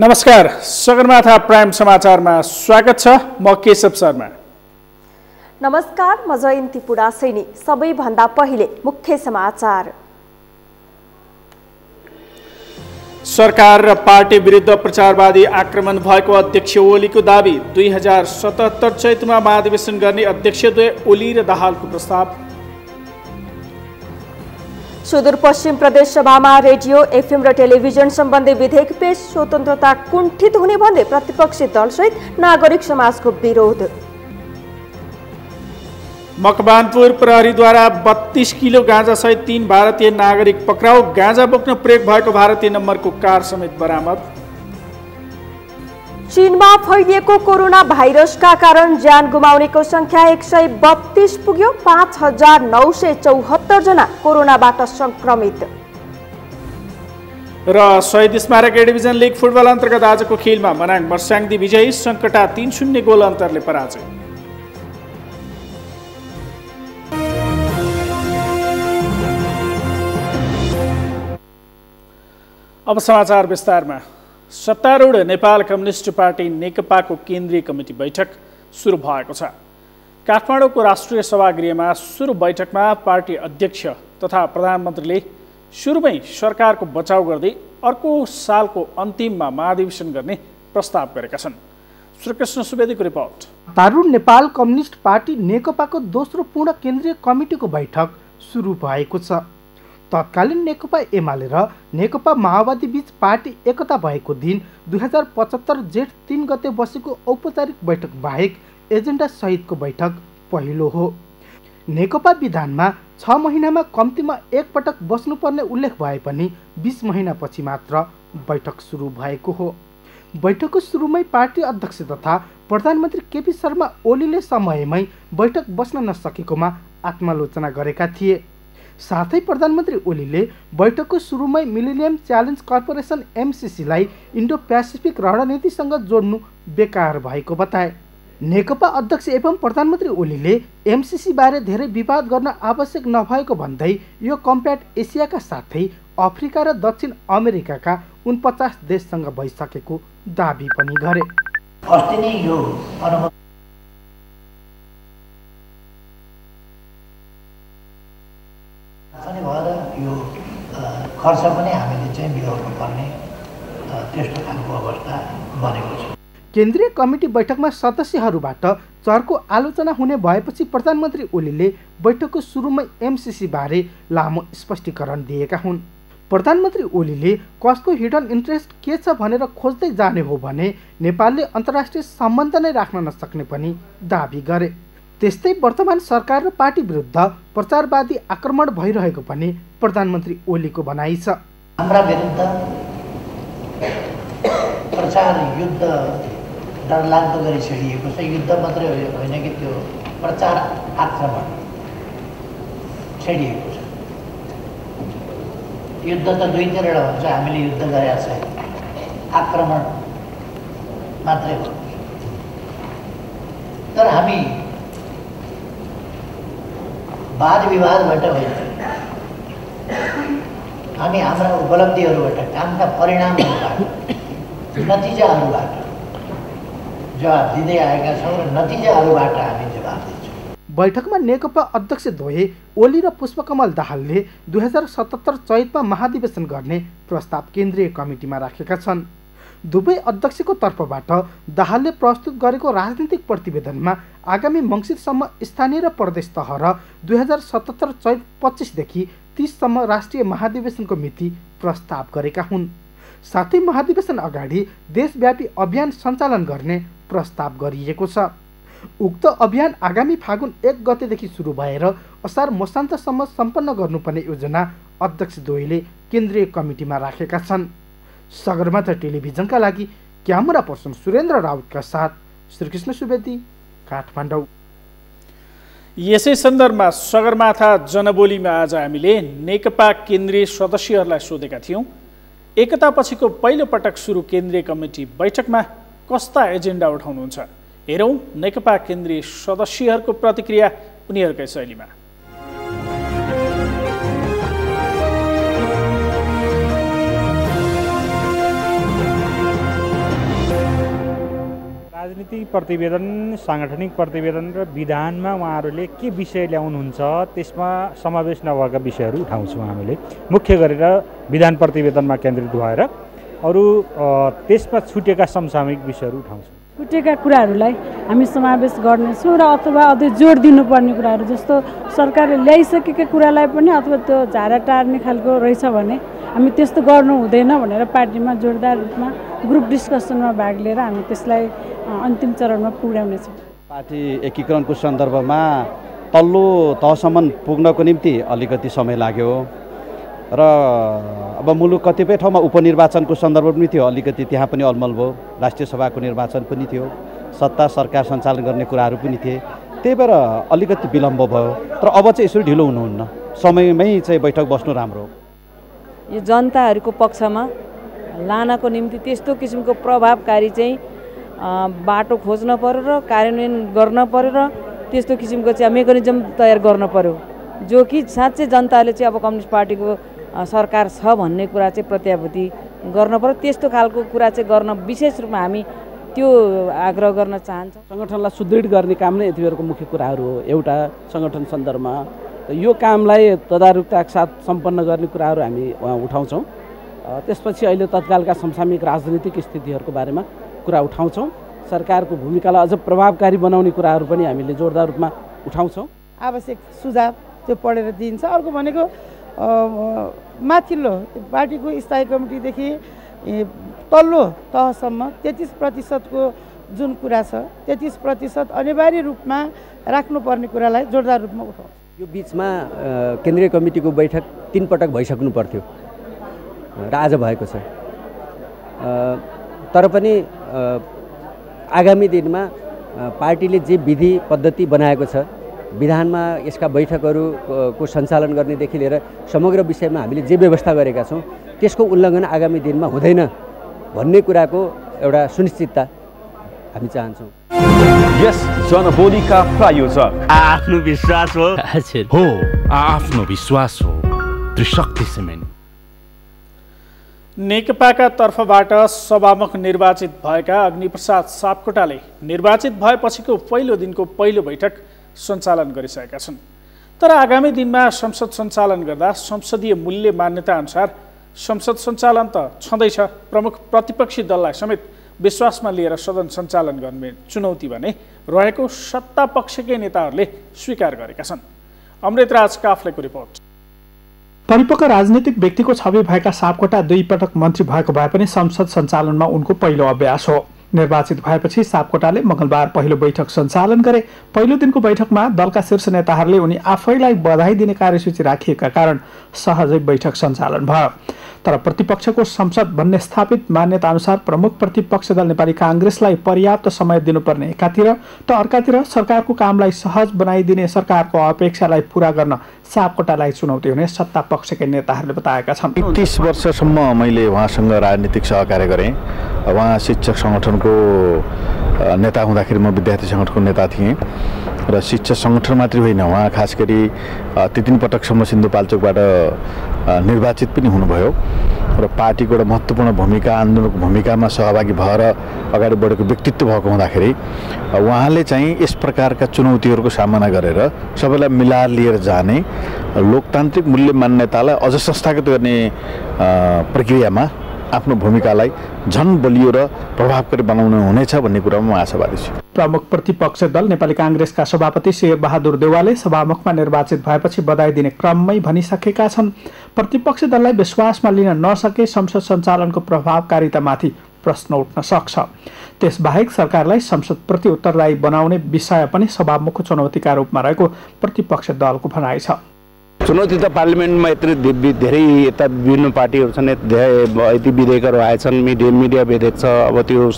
नमस्कार सगरमाथा प्राइम समाचारमा स्वागत छ म केशव शर्मा। नमस्कार म जयन्ती पुडासैनी सबैभन्दा पहिले मुख्य समाचार। सरकार र पार्टी विरुद्ध प्रचारवादी आक्रमण भएको अध्यक्ष ओलीको दावी दुई हजार सतहत्तर चैतमा महाधिवेशन गर्ने अध्यक्षद्वय ओली र दाहालको प्रस्ताव। सुदूरपश्चिम प्रदेश सभामा रेडियो एफएम र टेलिभिजन सम्बन्धी विधेयक पेश स्वतन्त्रता कुण्ठित हुने भन्दै प्रतिपक्षी दलसहित नागरिक समाजको विरोध। मकवानपुर प्रहरीद्वारा बत्तीस किलो गाँजासहित तीन भारतीय नागरिक पक्राउ गाँजा बोक्न प्रयोग भएको भारतीय नम्बरको कार समेत बरामद। चीनमा फैलिएको कोरोना भाइरसका कारण ज्यान गुमाउनेको संख्या एक सय बत्तीस पुग्यो। पाँच हजार नौ सय चौहत्तर जना कोरोनाबाट संक्रमित र शहीद स्मारक डिभिजन लिग फुटबल अन्तर्गत आजको खेलमा मनाङ मर्स्याङदी विजयी सङ्कटा तिन शून्य गोल अन्तरले पराजय। अब समाचार विस्तारमा। सत्तारूढ नेपाल कम्युनिस्ट पार्टी नेकपाको केन्द्रीय कमिटी बैठक सुरु भएको छ। काठमाडौँको राष्ट्रिय सभागृहमा सुरु बैठकमा पार्टी अध्यक्ष तथा प्रधानमन्त्रीले सुरुमै सरकारको बचाउ गर्दै अर्को सालको अन्तिममा महाधिवेशन गर्ने प्रस्ताव गरेका छन्। श्रीकृष्ण सुवेदीको रिपोर्ट। तारुण नेपाल कम्युनिस्ट पार्टी नेकपाको दोस्रो पूर्ण केन्द्रीय कमिटीको बैठक सुरु भएको छ। तत्कालीन नेकपा एमाले र नेकपा माओवादी बीच पार्टी एकता भएको दिन दुई हजार पचहत्तर जेठ तिन गते बसेको औपचारिक बैठक बाहेक एजेन्डा सहितको बैठक पहिलो हो। नेकपा विधानमा छ महिनामा कम्तीमा एकपटक बस्नुपर्ने उल्लेख भए पनि बिस महिनापछि मात्र बैठक सुरु भएको हो। बैठकको सुरुमै पार्टी अध्यक्ष तथा प्रधानमन्त्री केपी शर्मा ओलीले समयमै बैठक बस्न नसकेकोमा आत्मालोचना गरेका थिए। साथै प्रधानमन्त्री ओलीले बैठकको सुरुमै मिलिनियम च्यालेन्ज कर्पोरेसन एमसिसीलाई इन्डो पेसिफिक रणनीतिसँग जोड्नु बेकार भएको बताए। नेकपा अध्यक्ष एवं प्रधानमन्त्री ओलीले एमसिसीबारे धेरै विवाद गर्न आवश्यक नभएको भन्दै यो कम्प्याट एसियाका साथै अफ्रिका र दक्षिण अमेरिकाका उनपचास देशसँग भइसकेको दावी पनि गरे। खर्च पनि हामीले चाहिँ मिलाउनु पर्ने त्यस्तो खालको अवस्था बनेको छ। केन्द्रीय कमिटी बैठकमा सदस्यहरूबाट चर्को आलोचना हुने भएपछि प्रधानमन्त्री ओलीले बैठकको सुरुमै एमसिसी बारे लामो स्पष्टीकरण दिएका हुन्। प्रधानमन्त्री ओलीले कसको हिडन इन्ट्रेस्ट के छ भनेर खोज्दै जाने हो भने नेपालले अन्तर्राष्ट्रिय सम्बन्ध नै राख्न नसक्ने पनि दावी गरे। त्यस्तै वर्तमान सरकार र पार्टी विरुद्ध प्रचारवादी आक्रमण भइरहेको पनि प्रधानमन्त्री ओलीको भनाइ छ। हाम्रा विरुद्ध प्रचार युद्ध डरलाग्दो गरी छेडिएको छ। युद्ध मात्रै होइन कि त्यो प्रचार आक्रमण छेडिएको छ। युद्ध त दुईतिरवटा हुन्छ। हामीले युद्ध गरेका छैन आक्रमण मात्रै हो। तर हामी वाद विवादबाट होइन हामी हाम्रा उपलब्धिहरूबाट कामका परिणामहरूबाट नतिजाहरूबाट जवाब दिँदै आएका छौँ र नतिजाहरूबाट हामी जवाब बैठकमा नेकपा अध्यक्ष द्वय ओली र पुष्पकमल दाहालले दुई हजार सतहत्तर चैतमा महाधिवेशन गर्ने प्रस्ताव केन्द्रीय कमिटीमा राखेका छन्। दुवै अध्यक्षको तर्फबाट दाहालले प्रस्तुत गरेको राजनीतिक प्रतिवेदनमा आगामी मङ्सिरसम्म स्थानीय र प्रदेश तह र दुई हजार सतहत्तर चैत पच्चिसदेखि तिससम्म राष्ट्रिय महाधिवेशनको मिति प्रस्ताव गरेका हुन्। साथै महाधिवेशन अगाडि देशव्यापी अभियान सञ्चालन गर्ने प्रस्ताव गरिएको छ। उक्त अभियान आगामी फागुन एक गतेदेखि सुरु भएर असार मसान्तसम्म सम्पन्न गर्नुपर्ने योजना अध्यक्ष दोहीले केन्द्रीय कमिटीमा राखेका छन्। सगरमाथा टेलिभिजनका लागि क्यामेरा पर्सन सुरेन्द्र राउतका साथ श्रीकृष्ण सुवेदी काठमाडौँ। यसै सन्दर्भमा सगरमाथा जनबोलीमा आज हामीले नेकपा केन्द्रीय सदस्यहरूलाई सोधेका थियौँ एकता पछिको पहिलो पटक सुरु केन्द्रीय कमिटी बैठकमा कस्ता एजेन्डा उठाउनुहुन्छ? हेरौँ नेकपा केन्द्रीय सदस्यहरूको प्रतिक्रिया उनीहरूकै शैलीमा। राजनीतिक प्रतिवेदन साङ्गठनिक प्रतिवेदन र विधानमा उहाँहरूले के विषय ल्याउनुहुन्छ त्यसमा समावेश नभएका विषयहरू उठाउँछौँ हामीले। मुख्य गरेर विधान प्रतिवेदनमा केन्द्रित भएर अरू त्यसमा छुटेका समसामयिक विषयहरू उठाउँछौँ। छुटेका कुराहरूलाई हामी समावेश गर्नेछौँ र अथवा अझै जोड दिनुपर्ने कुराहरू जस्तो सरकारले ल्याइसकेका कुरालाई पनि अथवा त्यो झारा टार्ने खालको रहेछ भने हामी त्यस्तो गर्नु हुँदैन भनेर पार्टीमा जोरदार रूपमा ग्रुप डिस्कसनमा भाग लिएर हामी त्यसलाई अन्तिम चरणमा पुर्याउनेछौँ। पार्टी एकीकरणको सन्दर्भमा तल्लो तहसम्म पुग्नको निम्ति अलिकति समय लाग्यो। र अब मुलुक कतिपय ठाउँमा उपनिर्वाचनको सन्दर्भ पनि थियो। अलिकति त्यहाँ पनि अलमल भयो। राष्ट्रिय सभाको निर्वाचन पनि थियो। सत्ता सरकार सञ्चालन गर्ने कुराहरू पनि थिए। त्यही भएर अलिकति विलम्ब भयो। तर अब चाहिँ यसरी ढिलो हुनुहुन्न। समयमै चाहिँ बैठक बस्नु राम्रो यो जनताहरूको पक्षमा लानको निम्ति त्यस्तो किसिमको प्रभावकारी चाहिँ बाटो खोज्न पऱ्यो र कार्यान्वयन गर्न पऱ्यो र त्यस्तो किसिमको चाहिँ मेकानिजम तयार गर्न पऱ्यो। जो कि साँच्चै जनताले चाहिँ अब कम्युनिस्ट पार्टीको सरकार छ भन्ने कुरा चाहिँ प्रत्याभूति गर्न पऱ्यो त्यस्तो खालको कुरा चाहिँ गर्न विशेष रूपमा हामी त्यो आग्रह गर्न चाहन्छौँ। सङ्गठनलाई सुदृढ गर्ने काम नै यतिखेरको मुख्य कुराहरू हो। एउटा सङ्गठन सन्दर्भमा यो कामलाई तदारुकताका साथ सम्पन्न गर्ने कुराहरू हामी उठाउँछौँ। त्यसपछि अहिले तत्कालका समसामयिक राजनीतिक स्थितिहरूको बारेमा कुरा उठाउँछौँ। सरकारको भूमिकालाई अझ प्रभावकारी बनाउने कुराहरू पनि हामीले जोरदार रूपमा उठाउँछौँ। आवश्यक सुझाव त्यो पढेर दिइन्छ। अर्को भनेको माथिल्लो पार्टीको स्थायी कमिटीदेखि तल्लो तहसम्म तेत्तिस प्रतिशतको जुन कुरा छ तेत्तिस प्रतिशत अनिवार्य रूपमा राख्नुपर्ने कुरालाई जोरदार रूपमा उठाउँछ यो बिचमा केन्द्रीय कमिटीको बैठक तिन पटक भइसक्नु पर्थ्यो र आज भएको छ। तर पनि आगामी दिनमा पार्टीले जे विधि पद्धति बनाएको छ विधानमा यसका बैठकहरूको सञ्चालन गर्नेदेखि लिएर समग्र विषयमा हामीले जे व्यवस्था गरेका छौँ त्यसको उल्लङ्घन आगामी दिनमा हुँदैन भन्ने कुराको एउटा सुनिश्चितता हामी चाहन्छौँ। यस जनबोलीका प्रायोजक। आफ्नो विश्वास हो। हो आफ्नो विश्वास हो। त्रिशक्ति सिमेन्ट। नेकपाका तर्फबाट सभामुख निर्वाचित भएका अग्निप्रसाद सापकोटाले निर्वाचित भएपछिको पहिलो दिनको पहिलो बैठक सञ्चालन गरिसकेका छन्। तर आगामी दिनमा संसद सञ्चालन गर्दा संसदीय मूल्य मान्यता अनुसार संसद सञ्चालन त छँदैछ प्रमुख प्रतिपक्षी दललाई समेत विश्वासमा लिएर सदन सञ्चालन गर्ने चुनौती भने रहेको सत्ता पक्षकै नेताहरूले स्वीकार गरेका छन्। अमृतराज काफ्लेको रिपोर्ट। परिपक्व राजनीतिक व्यक्तिको छवि भएका सापकोटा दुई पटक मन्त्री भएको भए पनि संसद सञ्चालनमा उनको पहिलो अभ्यास हो। निर्वाचित भएपछि सापकोटाले मङ्गलबार पहिलो बैठक सञ्चालन गरे। पहिलो दिनको बैठकमा दलका शीर्ष नेताहरूले उनी आफैलाई बधाई दिने कार्यसूची राखिएका कारण सहजै बैठक सञ्चालन भयो। तर प्रतिपक्षको संसद भन्ने स्थापित मान्यता अनुसार प्रमुख प्रतिपक्ष दल नेपाली काङ्ग्रेसलाई पर्याप्त समय दिनुपर्ने एकातिर त अर्कातिर सरकारको कामलाई सहज बनाइदिने सरकारको अपेक्षालाई पुरा गर्न सापकोटालाई चुनौती हुने सत्ता पक्षकै नेताहरूले बताएका छन्। तिस वर्षसम्म मैले उहाँसँग राजनीतिक सहकार्य गरेँ। उहाँ शिक्षक सङ्गठनको नेता हुँदाखेरि म विद्यार्थी सङ्गठनको नेता थिएँ र शिक्षक सङ्गठन मात्रै होइन उहाँ खास गरी ती तिन पटकसम्म सिन्धुपाल्चोकबाट निर्वाचित पनि हुनुभयो र पार्टीको एउटा महत्त्वपूर्ण भूमिका आन्दोलनको भूमिकामा सहभागी भएर अगाडि बढेको व्यक्तित्व भएको हुँदाखेरि उहाँले चाहिँ यस प्रकारका चुनौतीहरूको सामना गरेर सबैलाई मिलाएर लिएर जाने लोकतान्त्रिक मूल्य मान्यतालाई अझ संस्थागत गर्ने प्रक्रियामा आफ्नो भूमिकालाई झन बलियो र प्रभावकारी बनाउनु हुनेछ भन्ने कुरामा म आशावादी छु। प्रमुख प्रतिपक्ष दल नेपाली काङ्ग्रेसका सभापति शेर बहादुर देवालले सभामुखमा निर्वाचित भएपछि बधाई दिने क्रममै भनिसकेका छन्। प्रतिपक्ष दललाई विश्वासमा लिन नसके संसद सञ्चालनको प्रभावकारितामाथि प्रश्न उठ्न सक्छ। त्यसबाहेक सरकारलाई संसदप्रति उत्तरदायी बनाउने विषय पनि सभामुखको चुनौतीका रूपमा रहेको प्रतिपक्ष दलको भनाइ छ। चुनौती त पार्लिमेन्टमा यत्रो धेरै यता विभिन्न पार्टीहरू छन् यति विधेयकहरू आएछन् मिडिया मिडिया विधेयक छ अब त्यो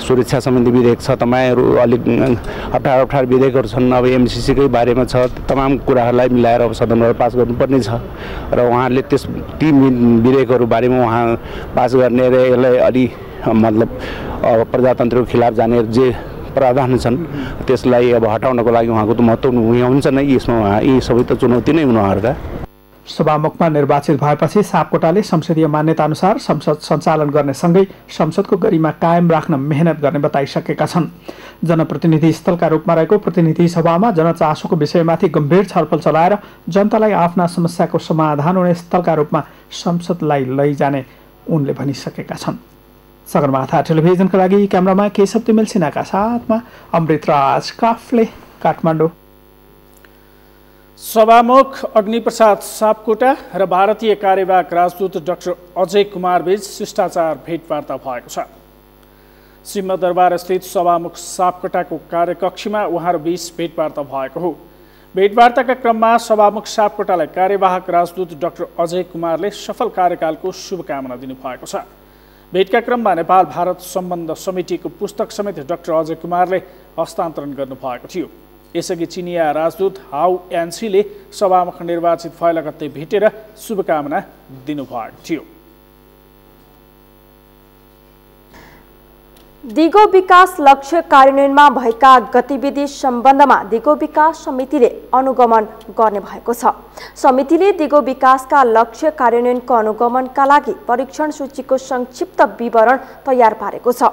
सुरक्षा सम्बन्धी विधेयक छ तपाईँहरू अलिक अप्ठ्यारो अप्ठ्यारो विधेयकहरू छन् अब एमसिसीकै बारेमा छ तमाम कुराहरूलाई मिलाएर अब सदनबाट पास गर्नुपर्ने छ। र उहाँहरूले त्यस ती विधेयकहरू बारेमा उहाँ पास गर्ने र यसलाई अलि मतलब प्रजातन्त्रको खिलाफ जाने जे प्रावधान छन्। त्यसलाई अब हटाउनको लागि उहाँको त भूमिका हुन्छ नै यसमा यी सबै त चुनौती नै उहाँहरूका सभामुखमा निर्वाचित भएपछि सापकोटाले संसदीय मान्यताअनुसार संसद सञ्चालन गर्ने सँगै संसदको गरिमा कायम राख्न मेहनत गर्ने बताइसकेका छन्। जनप्रतिनिधि स्थलका रूपमा रहेको प्रतिनिधि सभामा जनचासोको विषयमाथि गम्भीर छलफल चलाएर जनतालाई आफ्ना समस्याको समाधान हुने स्थलका रूपमा संसदलाई लैजाने उनले भनिसकेका छन्। सगरमाथा टेलिभिजनका लागि क्यामरामा केशव तिमेल सिन्हाका साथमा अमृतराज काफले काठमाडौँ। सभामुख अग्निप्रसाद सापकोटा र भारतीय कार्यवाहक राजदूत डाक्टर अजय कुमार बीच शिष्टाचार भेटवार्ता भएको छ। सिंहदरबार स्थित सभामुख सापकोटाको कार्यकक्षमा उहाँहरूबीच भेटवार्ता भएको हो। भेटवार्ताका क्रममा सभामुख सापकोटालाई कार्यवाहक राजदूत डाक्टर अजय कुमारले सफल कार्यकालको शुभकामना दिनुभएको छ। भेटका क्रममा नेपाल भारत सम्बन्ध समितिको पुस्तक समेत डाक्टर अजय कुमारले हस्तान्तरण गर्नुभएको थियो। यसअघि चिनिया राजदूत हाउ एनसीले सभामुख निर्वाचित भए लगत्तै भेटेर शुभकामना दिनुभएको थियो। दिगो विकास लक्ष्य कार्यान्वयनमा भएका गतिविधि सम्बन्धमा दिगो विकास समितिले अनुगमन गर्ने भएको छ। समितिले दिगो विकासका लक्ष्य कार्यान्वयनको अनुगमनका लागि परीक्षण सूचीको संक्षिप्त विवरण तयार पारेको छ।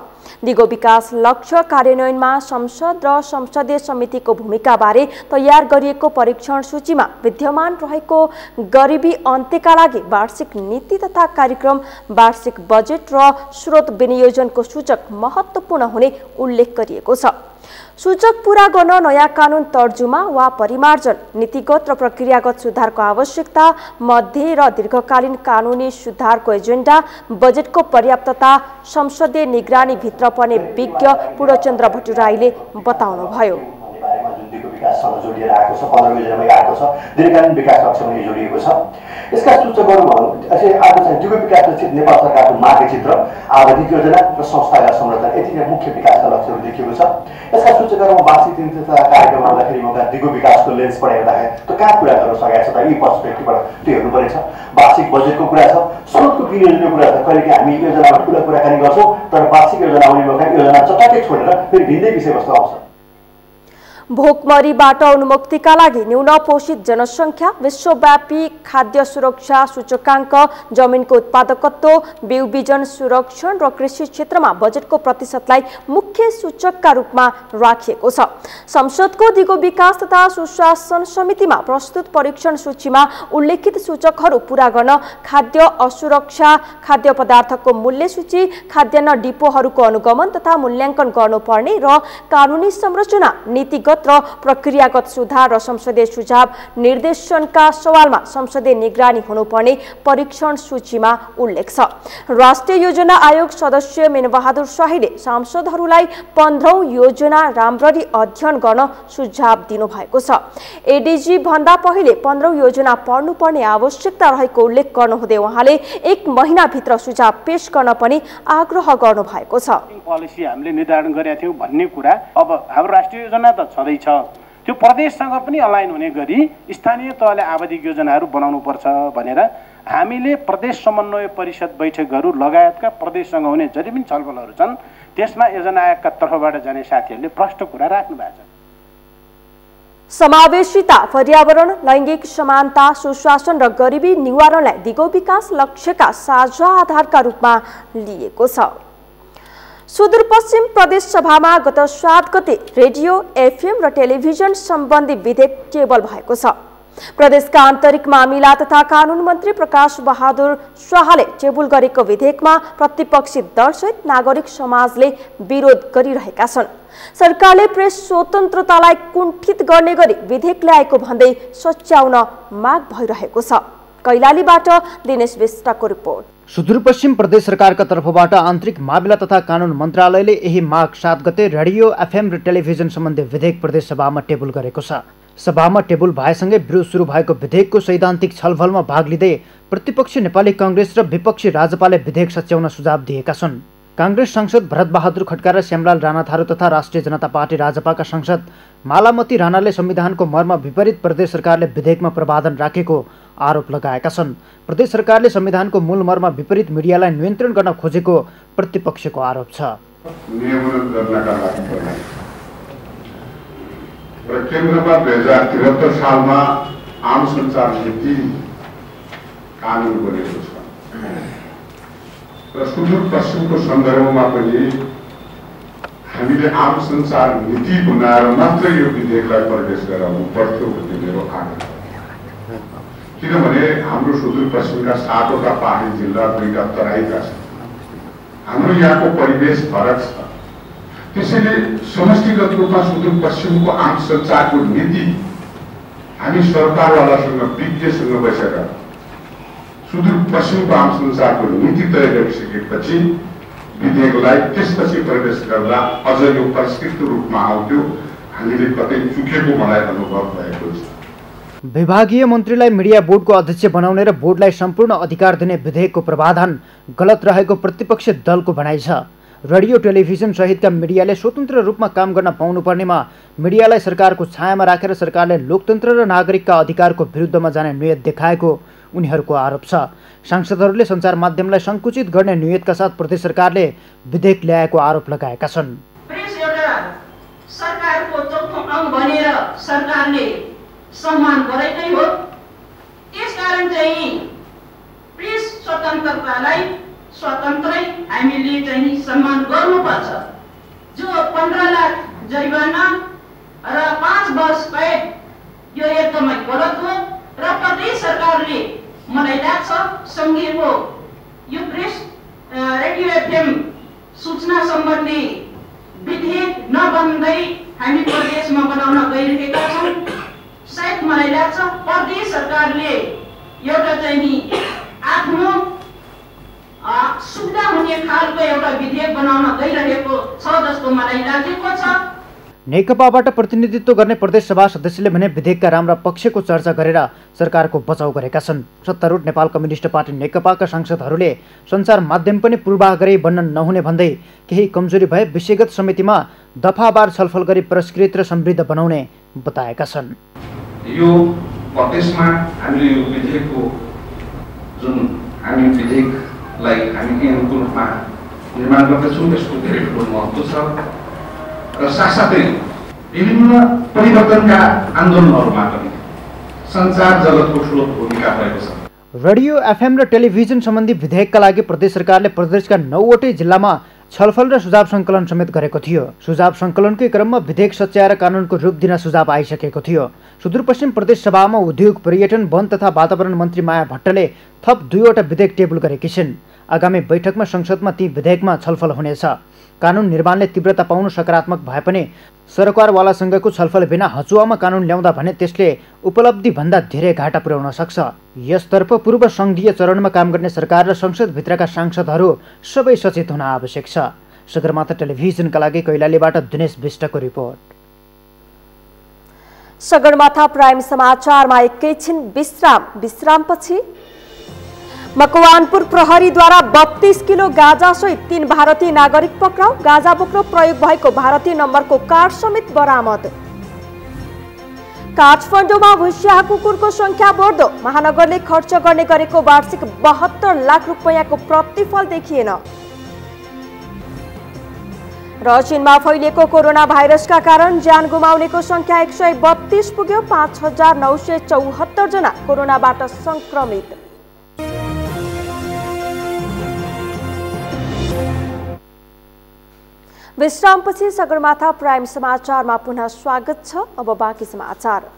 दिगो विकास लक्ष्य कार्यान्वयनमा संसद र संसदीय समितिको भूमिकाबारे तयार गरिएको परीक्षण सूचीमा विद्यमान रहेको गरिबी अन्त्यका लागि वार्षिक नीति तथा कार्यक्रम वार्षिक बजेट र स्रोत विनियोजनको सूचक महत्त्वपूर्ण हुने उल्लेख गरिएको छ। सूचक पूरा गर्न नयाँ कानुन तर्जुमा वा परिमार्जन नीतिगत र प्रक्रियागत सुधारको आवश्यकता मध्य र दीर्घकालीन कानुनी सुधारको एजेन्डा बजेटको पर्याप्तता संसदीय निगरानीभित्र पर्ने विज्ञ पूर्णचन्द्र भट्टराईले बताउनुभयो। जोडिएर आएको छ छ दीर्घकालीन विकास जोडिएको छ। यसका सूचकहरू भनौँ आएको चाहिँ दिगो विकास लक्षित नेपाल सरकारको मार्गचित्र आवधिक योजना र संस्थागत संरचना यति नै मुख्य विकासका लक्ष्यहरू देखिएको छ। यसका सूचकहरूमा वार्षिक तथा कार्यक्रम आउँदाखेरि मौका दिगो विकासको लेन्स हेर्दाखेरि त्यो कहाँ पुरा गर्न सकेको छ त यी पर्सपेक्टिभबाट त्यो हेर्नुपर्नेछ वार्षिक बजेटको कुरा छ स्रोतको विनियोजनको कुरा छ। कहिले हामी योजनामा ठुलो कुराकानी गर्छौँ तर वार्षिक योजना आउने मौका योजना चटक्कै छोडेर फेरि भिन्दै विषयवस्तु आउँछ। भोकमरीबाट उन्मुक्तिका लागि न्यून पोषित जनसङ्ख्या विश्वव्यापी खाद्य सुरक्षा सूचकाङ्क जमिनको उत्पादकत्व बिउ बिजन सुरक्षण र कृषि क्षेत्रमा बजेटको प्रतिशतलाई मुख्य सूचकका रूपमा राखिएको छ। संसदको दिगो विकास तथा सुशासन समितिमा प्रस्तुत परीक्षण सूचीमा उल्लेखित सूचकहरू पूरा गर्न खाद्य असुरक्षा खाद्य पदार्थको मूल्य सूची खाद्यान्न डिपोहरूको अनुगमन तथा मूल्याङ्कन गर्नुपर्ने र कानुनी संरचना नीतिगत र प्रक्रियागत सुधार र संसदीय सुझाव निर्देशनका सवालमा संसदीय निगरानी हुनुपर्ने परीक्षण सूचीमा उल्लेख छ राष्ट्रिय योजना आयोग सदस्य मेनबहादुर शाहीले सांसदहरूलाई पन्ध्रौँ योजना राम्ररी अध्ययन गर्न सुझाव दिनुभएको छ एडिजी भन्दा पहिले पन्ध्रौँ योजना पढ्नुपर्ने आवश्यकता रहेको उल्लेख गर्नुहुँदै उहाँले एक महिनाभित्र सुझाव पेश गर्न पनि आग्रह गर्नुभएको छ पोलिसी हामीले निर्धारण गरेका थियौँ भन्ने कुरा. अब हाम्रो राष्ट्रिय योजना त छँदैछ त्यो प्रदेशसँग पनि अलाइन हुने गरी स्थानीय तहले आवधिक योजनाहरू बनाउनुपर्छ भनेर हामीले प्रदेश समन्वय परिषद बैठकहरू लगायतका प्रदेशसँग हुने जति पनि छलफलहरू छन् त्यसमा योजना आयोगका तर्फबाट जाने साथीहरूले प्रष्ट कुरा राख्नु भएको छ। समावेशिता पर्यावरण लैङ्गिक समानता सुशासन र गरिबी निवारणलाई दिगो विकास लक्ष्यका साझा आधारका रूपमा लिएको छ। सुदूरपश्चिम प्रदेश सभामा गत सात गते रेडियो एफएम र टेलिभिजन सम्बन्धी विधेयक टेबल भएको छ। प्रदेशका आन्तरिक मामिला तथा कानुन मन्त्री प्रकाश बहादुर शाहले टेबुल गरेको विधेयकमा प्रतिपक्षी दलसहित नागरिक समाजले विरोध गरिरहेका छन्। सरकारले प्रेस स्वतन्त्रतालाई कुण्ठित गर्ने गरी विधेयक ल्याएको भन्दै सच्याउन माग भइरहेको छ। कैलालीबाट दिनेश विष्टको रिपोर्ट। सुदूरपश्चिम प्रदेश सरकारका तर्फबाट आन्तरिक मामिला तथा कानुन मन्त्रालयले यही माघ सात गते रेडियो एफएम र टेलिभिजन सम्बन्धी विधेयक प्रदेश सभामा टेबुल गरेको छ। सभामा टेबुल भएसँगै विरोध सुरु भएको विधेयकको सैद्धान्तिक छलफलमा भाग लिँदै प्रतिपक्षी नेपाली कङ्ग्रेस र विपक्षी राजपाले विधेयक सच्याउन सुझाव दिएका छन्। काङ्ग्रेस सांसद भरतबहादुर खड्का र श्यामलाल राणाथारू तथा राष्ट्रिय जनता पार्टी राजपाका सांसद मालामती राणाले संविधानको मर्म विपरीत प्रदेश सरकारले विधेयकमा प्रवादन राखेको आरोप लगाएका छन्। प्रदेश सरकारले संविधानको मूल मर्म विपरीत मिडियालाई नियन्त्रण गर्न खोजेको प्रतिपक्षको आरोप छ। र केन्द्रमा दुई हजार त्रिहत्तर सालमा आम सञ्चार नीति कानुन बनेको छ। र सुदूरपश्चिमको सन्दर्भमा पनि हामीले आम संसार नीति बनाएर मात्रै यो विधेयकलाई प्रवेश गराउनु पर्थ्यो भन्ने मेरो आग्रह किनभने हाम्रो सुदूरपश्चिमका सातवटा पहाडी जिल्ला दुईटा तराईका छन्। हाम्रो यहाँको परिवेश फरक छ। त्यसैले समष्टिगत रूपमा सुदूरपश्चिमको आम सञ्चारको नीति हामी सरकारवालासँग विज्ञसँग बसेर सुदूरपश्चिमको आम संसारको नीति तय गरिसकेपछि विधेयकलाई त्यसपछि प्रवेश गर्दा अझ यो परिष्कृत रूपमा आउँथ्यो। हामीले कतै चुकेको मलाई अनुभव भएको छ। विभागीय मन्त्रीलाई मिडिया बोर्डको अध्यक्ष बनाउने र बोर्डलाई सम्पूर्ण अधिकार दिने विधेयकको प्रावधान गलत रहेको प्रतिपक्ष दलको भनाइ छ। रेडियो टेलिभिजन सहितका मिडियाले स्वतन्त्र रूपमा काम गर्न पाउनुपर्नेमा मिडियालाई सरकारको छायामा राखेर सरकारले लोकतन्त्र र नागरिकका अधिकारको विरुद्धमा जाने नियत देखाएको उनीहरूको आरोप छ। सांसदहरूले सञ्चार माध्यमलाई सङ्कुचित गर्ने नियतका साथ प्रदेश सरकारले विधेयक ल्याएको आरोप लगाएका छन्। सरकारले सम्मान गरेकै हो। त्यसकारण चाहिँ प्रेस स्वतन्त्रतालाई स्वतन्त्रै हामीले चाहिँ सम्मान गर्नुपर्छ। जो पन्ध्र लाख जरिवाना र पाँच वर्ष कैद यो एकदमै गलत हो र प्रदेश सरकारले मलाई लाग्छ सङ्घीयको यो प्रेस रेडियो एफएम सूचना सम्बन्धी विधेयक नबन्दै हामी प्रदेशमा बनाउन गइरहेका छौँ। सायद मलाई लाग्छ प्रदेश सरकारले एउटा चाहिँ आफ्नो सुविधा हुने खालको एउटा विधेयक बनाउन गइरहेको छ जस्तो मलाई लागेको छ नेकपाबाट प्रतिनिधित्व गर्ने प्रदेश सभा सदस्यले भने विधेयकका राम्रा पक्षको चर्चा गरेर सरकारको बचाउ गरेका छन् सत्तारूढ नेपाल कम्युनिस्ट पार्टी नेकपाका सांसदहरूले सञ्चार माध्यम पनि पूर्वाग्रही बन्न नहुने भन्दै केही कमजोरी भए विषयगत समितिमा दफाबार छलफल गरी पुरस्कृत र समृद्ध बनाउने बताएका छन् यो प्रदेशमा हामीले यो विधेयकको जुन हामी विधेयकलाई हामी ऐनको रूपमा निर्माण गर्दैछौँ यसको धेरै ठुलो महत्त्व छ। र साथसाथै विभिन्न परिवर्तनका आन्दोलनहरूमा पनि सञ्चार जगतको ठुलो भूमिका रहेको छ। रेडियो एफएम र टेलिभिजन सम्बन्धी विधेयकका लागि प्रदेश सरकारले प्रदेशका नौवटै जिल्लामा छलफल र सुझाव सङ्कलन समेत गरेको थियो। सुझाव सङ्कलनकै क्रममा विधेयक सच्याएर कानुनको रूप दिन सुझाव आइसकेको थियो। सुदूरपश्चिम प्रदेश सभामा उद्योग पर्यटन वन तथा वातावरण मन्त्री माया भट्टले थप दुईवटा विधेयक टेबल गरेकी छिन्। आगामी बैठकमा संसदमा ती विधेयकमा छलफल हुनेछ। कानुन निर्माणले तीव्रता पाउनु सकारात्मक भए पनि सरकारवालासँगको छलफल बिना हचुवामा कानुन ल्याउँदा भने त्यसले उपलब्धिभन्दा धेरै घाटा पुर्याउन सक्छ। यसतर्फ पूर्व सङ्घीय चरणमा काम गर्ने सरकार र संसदभित्रका सांसदहरू सबै सचेत हुन आवश्यक छ। सगरमाथा टेलिभिजनका लागि कैलालीबाट दिनेश विष्टको रिपोर्ट। सगरमाथा प्राइम समाचारमा एकैछिन विश्राम। विश्रामपछि मकवानपुर प्रहरीद्वारा बत्तीस किलो गाजासहित तीन भारतीय नागरिक पक्राउ। गाजा बोक्न प्रयोग भएको भारतीय नम्बरको कार समेत बरामद। काठमाडौँमा भुस्या कुकुरको संख्या बढ्दो। महानगरले खर्च गर्ने गरेको वार्षिक बहत्तर लाख रुपियाँको प्रतिफल देखिएन। र चीनमा फैलिएको कोरोना भाइरसका कारण ज्यान गुमाउनेको संख्या एक सय बत्तीस पुग्यो। पाँच हजार नौ सय चौहत्तर जना कोरोनाबाट संक्रमित विश्रामपछि सगरमाथा प्राइम समाचारमा पुनः स्वागत छ। अब बाँकी समाचार।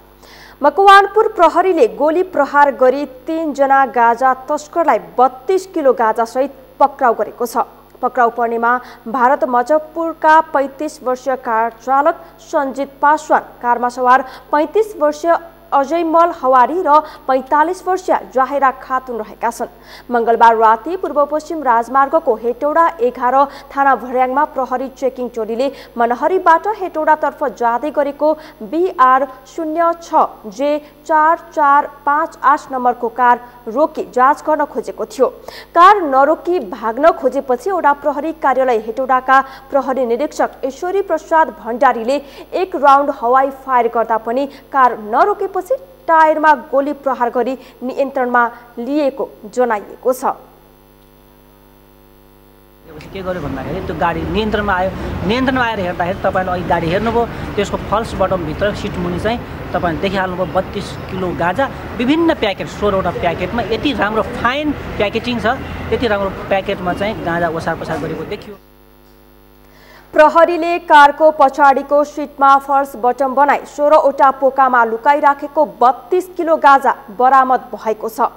मकवानपुर प्रहरीले गोली प्रहार गरी तीनजना गाजा तस्करलाई बत्तीस किलो गाजासहित पक्राउ गरेको छ। पक्राउ पर्नेमा भारत मजफ्पुरका पैँतिस वर्षीय कार चालक सञ्जित पासवान कारमा सवार पैँतिस वर्षीय अजयमल हवारी र पैँतालिस वर्षीय जाहेरा खातुन रहेका छन्। मङ्गलबार राति पूर्व पश्चिम राजमार्गको हेटौडा एघार थाना भर्याङमा प्रहरी चेकिङ टोलीले मनहरीबाट हेटौडातर्फ जाँदै गरेको बिआर शून्य छ जे चार चार पाँच आठ नम्बरको कार रोकी जाँच गर्न खोजेको थियो। कार नरोकी भाग्न खोजेपछि एउटा प्रहरी कार्यालय हेटौडाका प्रहरी निरीक्षक ईश्वरी प्रसाद भण्डारीले एक राउन्ड हवाई फायर गर्दा पनि कार नरोकेपछि टायरमा गोली प्रहार गरी नियन्त्रणमा लिएको जनाइएको छ। के गर्यो भन्दाखेरि त्यो गाडी नियन्त्रणमा आयो। नियन्त्रणमा आएर हेर्दाखेरि तपाईँले अघि गाडी हेर्नुभयो त्यसको फल्स बटमभित्र सिट मुनि चाहिँ तपाईँले देखिहाल्नुभयो बत्तिस किलो गाँजा विभिन्न प्याकेट सोह्रवटा प्याकेटमा यति राम्रो फाइन प्याकेजिङ छ यति राम्रो प्याकेटमा चाहिँ गाँजा ओसार पसार गरेको देखियो। प्रहरीले कारको पछाडिको सिटमा फर्स बटम बनाई सोह्रवटा पोकामा लुकाइराखेको बत्तीस किलो गाँजा बरामद भएको छ।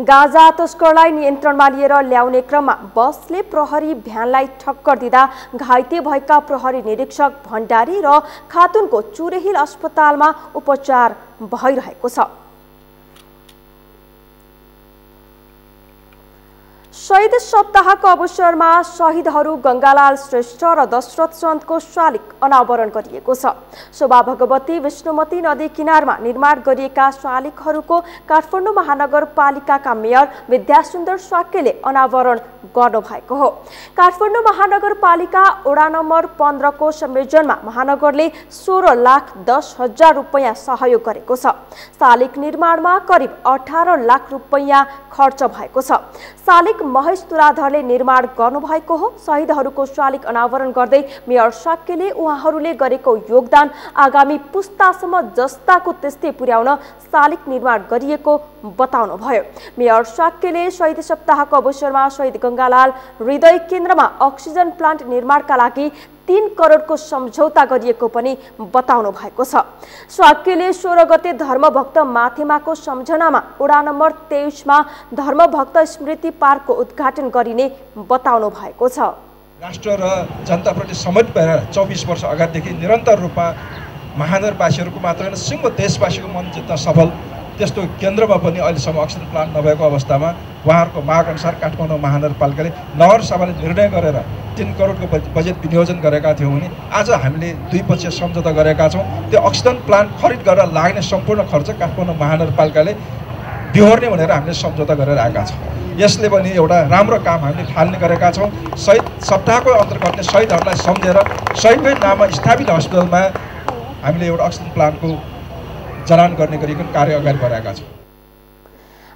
गाँजा तस्करलाई नियन्त्रणमा लिएर ल्याउने क्रममा बसले प्रहरी भ्यानलाई ठक्कर दिँदा घाइते भएका प्रहरी निरीक्षक भण्डारी र खातुनको चुरेहिल अस्पतालमा उपचार भइरहेको छ। शहीद सप्ताहको अवसरमा शहीदहरू गङ्गालाल श्रेष्ठ र दशरथ चन्दको शालिक अनावरण गरिएको छ। शोभा भगवती विष्णुमती नदी किनारमा निर्माण गरिएका शालिकहरूको काठमाडौँ महानगरपालिकाका मेयर विद्यासुन्दर साक्यले अनावरण गर्नुभएको हो। काठमाडौँ महानगरपालिका वडा नम्बर पन्ध्रको संयोजनमा महानगरले सोह्र लाख दस हजार रुपियाँ सहयोग गरेको छ। शालिक निर्माणमा करिब अठार लाख रुपियाँ खर्च भएको छ। शालिक महेश तुलाधरले निर्माण गर्नुभएको हो। शहीदहरूको शालिक अनावरण गर्दै मेयर साक्यले उहाँहरूले गरेको योगदान आगामी पुस्तासम्म जस्ताको त्यस्तै पुर्याउन शालिक निर्माण गरिएको बताउनुभयो। मेयर साक्यले शहीद सप्ताहको अवसरमा शहीद गङ्गालाल हृदय केन्द्रमा अक्सिजन प्लान्ट निर्माणका लागि तीन करोडको सम्झौता गरिएको पनि बताउनु भएको छ। स्वाक्यले सोह्र गते धर्मभक्त माथेमाको सम्झनामा वडा नम्बर तेइसमा धर्मभक्त स्मृति पार्कको उद्घाटन गरिने बताउनु भएको छ। राष्ट्र र जनताप्रति समर्पित भएर चौबिस वर्ष अगाडिदेखि निरन्तर रूपमा महानगरवासीहरूको मात्र होइन सिङ्गो देशवासीको मन जित्न सफल त्यस्तो केन्द्रमा पनि अहिलेसम्म अक्सिजन प्लान्ट नभएको अवस्थामा उहाँहरूको मागअनुसार काठमाडौँ महानगरपालिकाले नगरसभाले निर्णय गरेर तिन करोडको बजेट विनियोजन गरेका थियौँ भने आज हामीले दुई पक्ष सम्झौता गरेका छौँ। त्यो अक्सिजन प्लान्ट खरिद गरेर लाग्ने सम्पूर्ण खर्च काठमाडौँ महानगरपालिकाले बिहोर्ने भनेर हामीले सम्झौता गरेर आएका छौँ। यसले पनि एउटा राम्रो काम हामीले थाल्ने गरेका छौँ। शहीद सप्ताहको अन्तर्गत शहीदहरूलाई सम्झेर शहीदकै नाममा स्थापित हस्पिटलमा हामीले एउटा अक्सिजन प्लान्टको जलान गर्ने गरिकन कार्य अगाडि बढाएका छौँ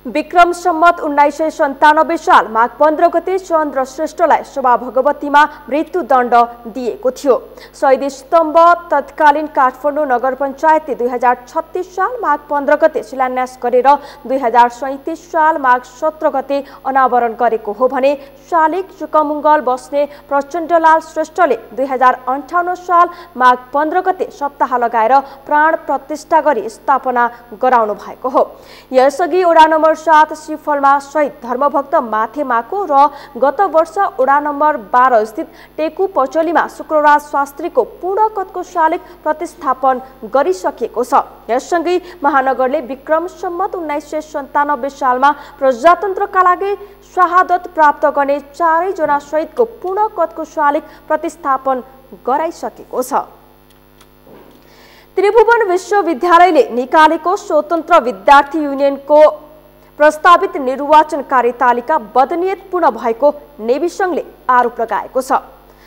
विक्रम सम्मत उन्नाइस सय सन्तानब्बे साल माघ पन्ध्र गते चन्द्र श्रेष्ठलाई शोभा भगवतीमा मृत्युदण्ड दिएको थियो। शहीद स्तम्भ तत्कालीन काठमाडौँ नगर पञ्चायतले दुई हजार छत्तिस साल माघ पन्ध्र गते शिलान्यास गरेर दुई हजार सैँतिस साल माघ सत्र गते अनावरण गरेको हो भने शालिक चुकमुङ्गल बस्ने प्रचण्डलाल श्रेष्ठले दुई हजार अन्ठाउन्न साल माघ पन्ध्र गते सप्ताह लगाएर प्राण प्रतिष्ठा गरी स्थापना गराउनु भएको हो। यसअघि वडा नम्बर सात सिफलमा शहीद धर्मभक्त माथेमाको र गत वर्ष वडा नम्बर बाह्र स्थित टेकु पचोलीमा शुक्रराज शास्त्रीको पूर्णकतको शालिक प्रतिस्थापन गरिसकिएको छ। यससँगै महानगरले विक्रम सम्मत उन्नाइस सय सन्तानब्बे सालमा प्रजातन्त्रका लागि शहादत प्राप्त गर्ने चारैजना शहीदको पूर्णकतको शालिक प्रतिस्थापन गराइसकेको छ। त्रिभुवन विश्वविद्यालयले निकालेको स्वतन्त्र विद्यार्थी युनियनको प्रस्तावित निर्वाचन कार्यतालिका बदनियतपूर्ण भएको नेवी सङ्घले आरोप लगाएको छ।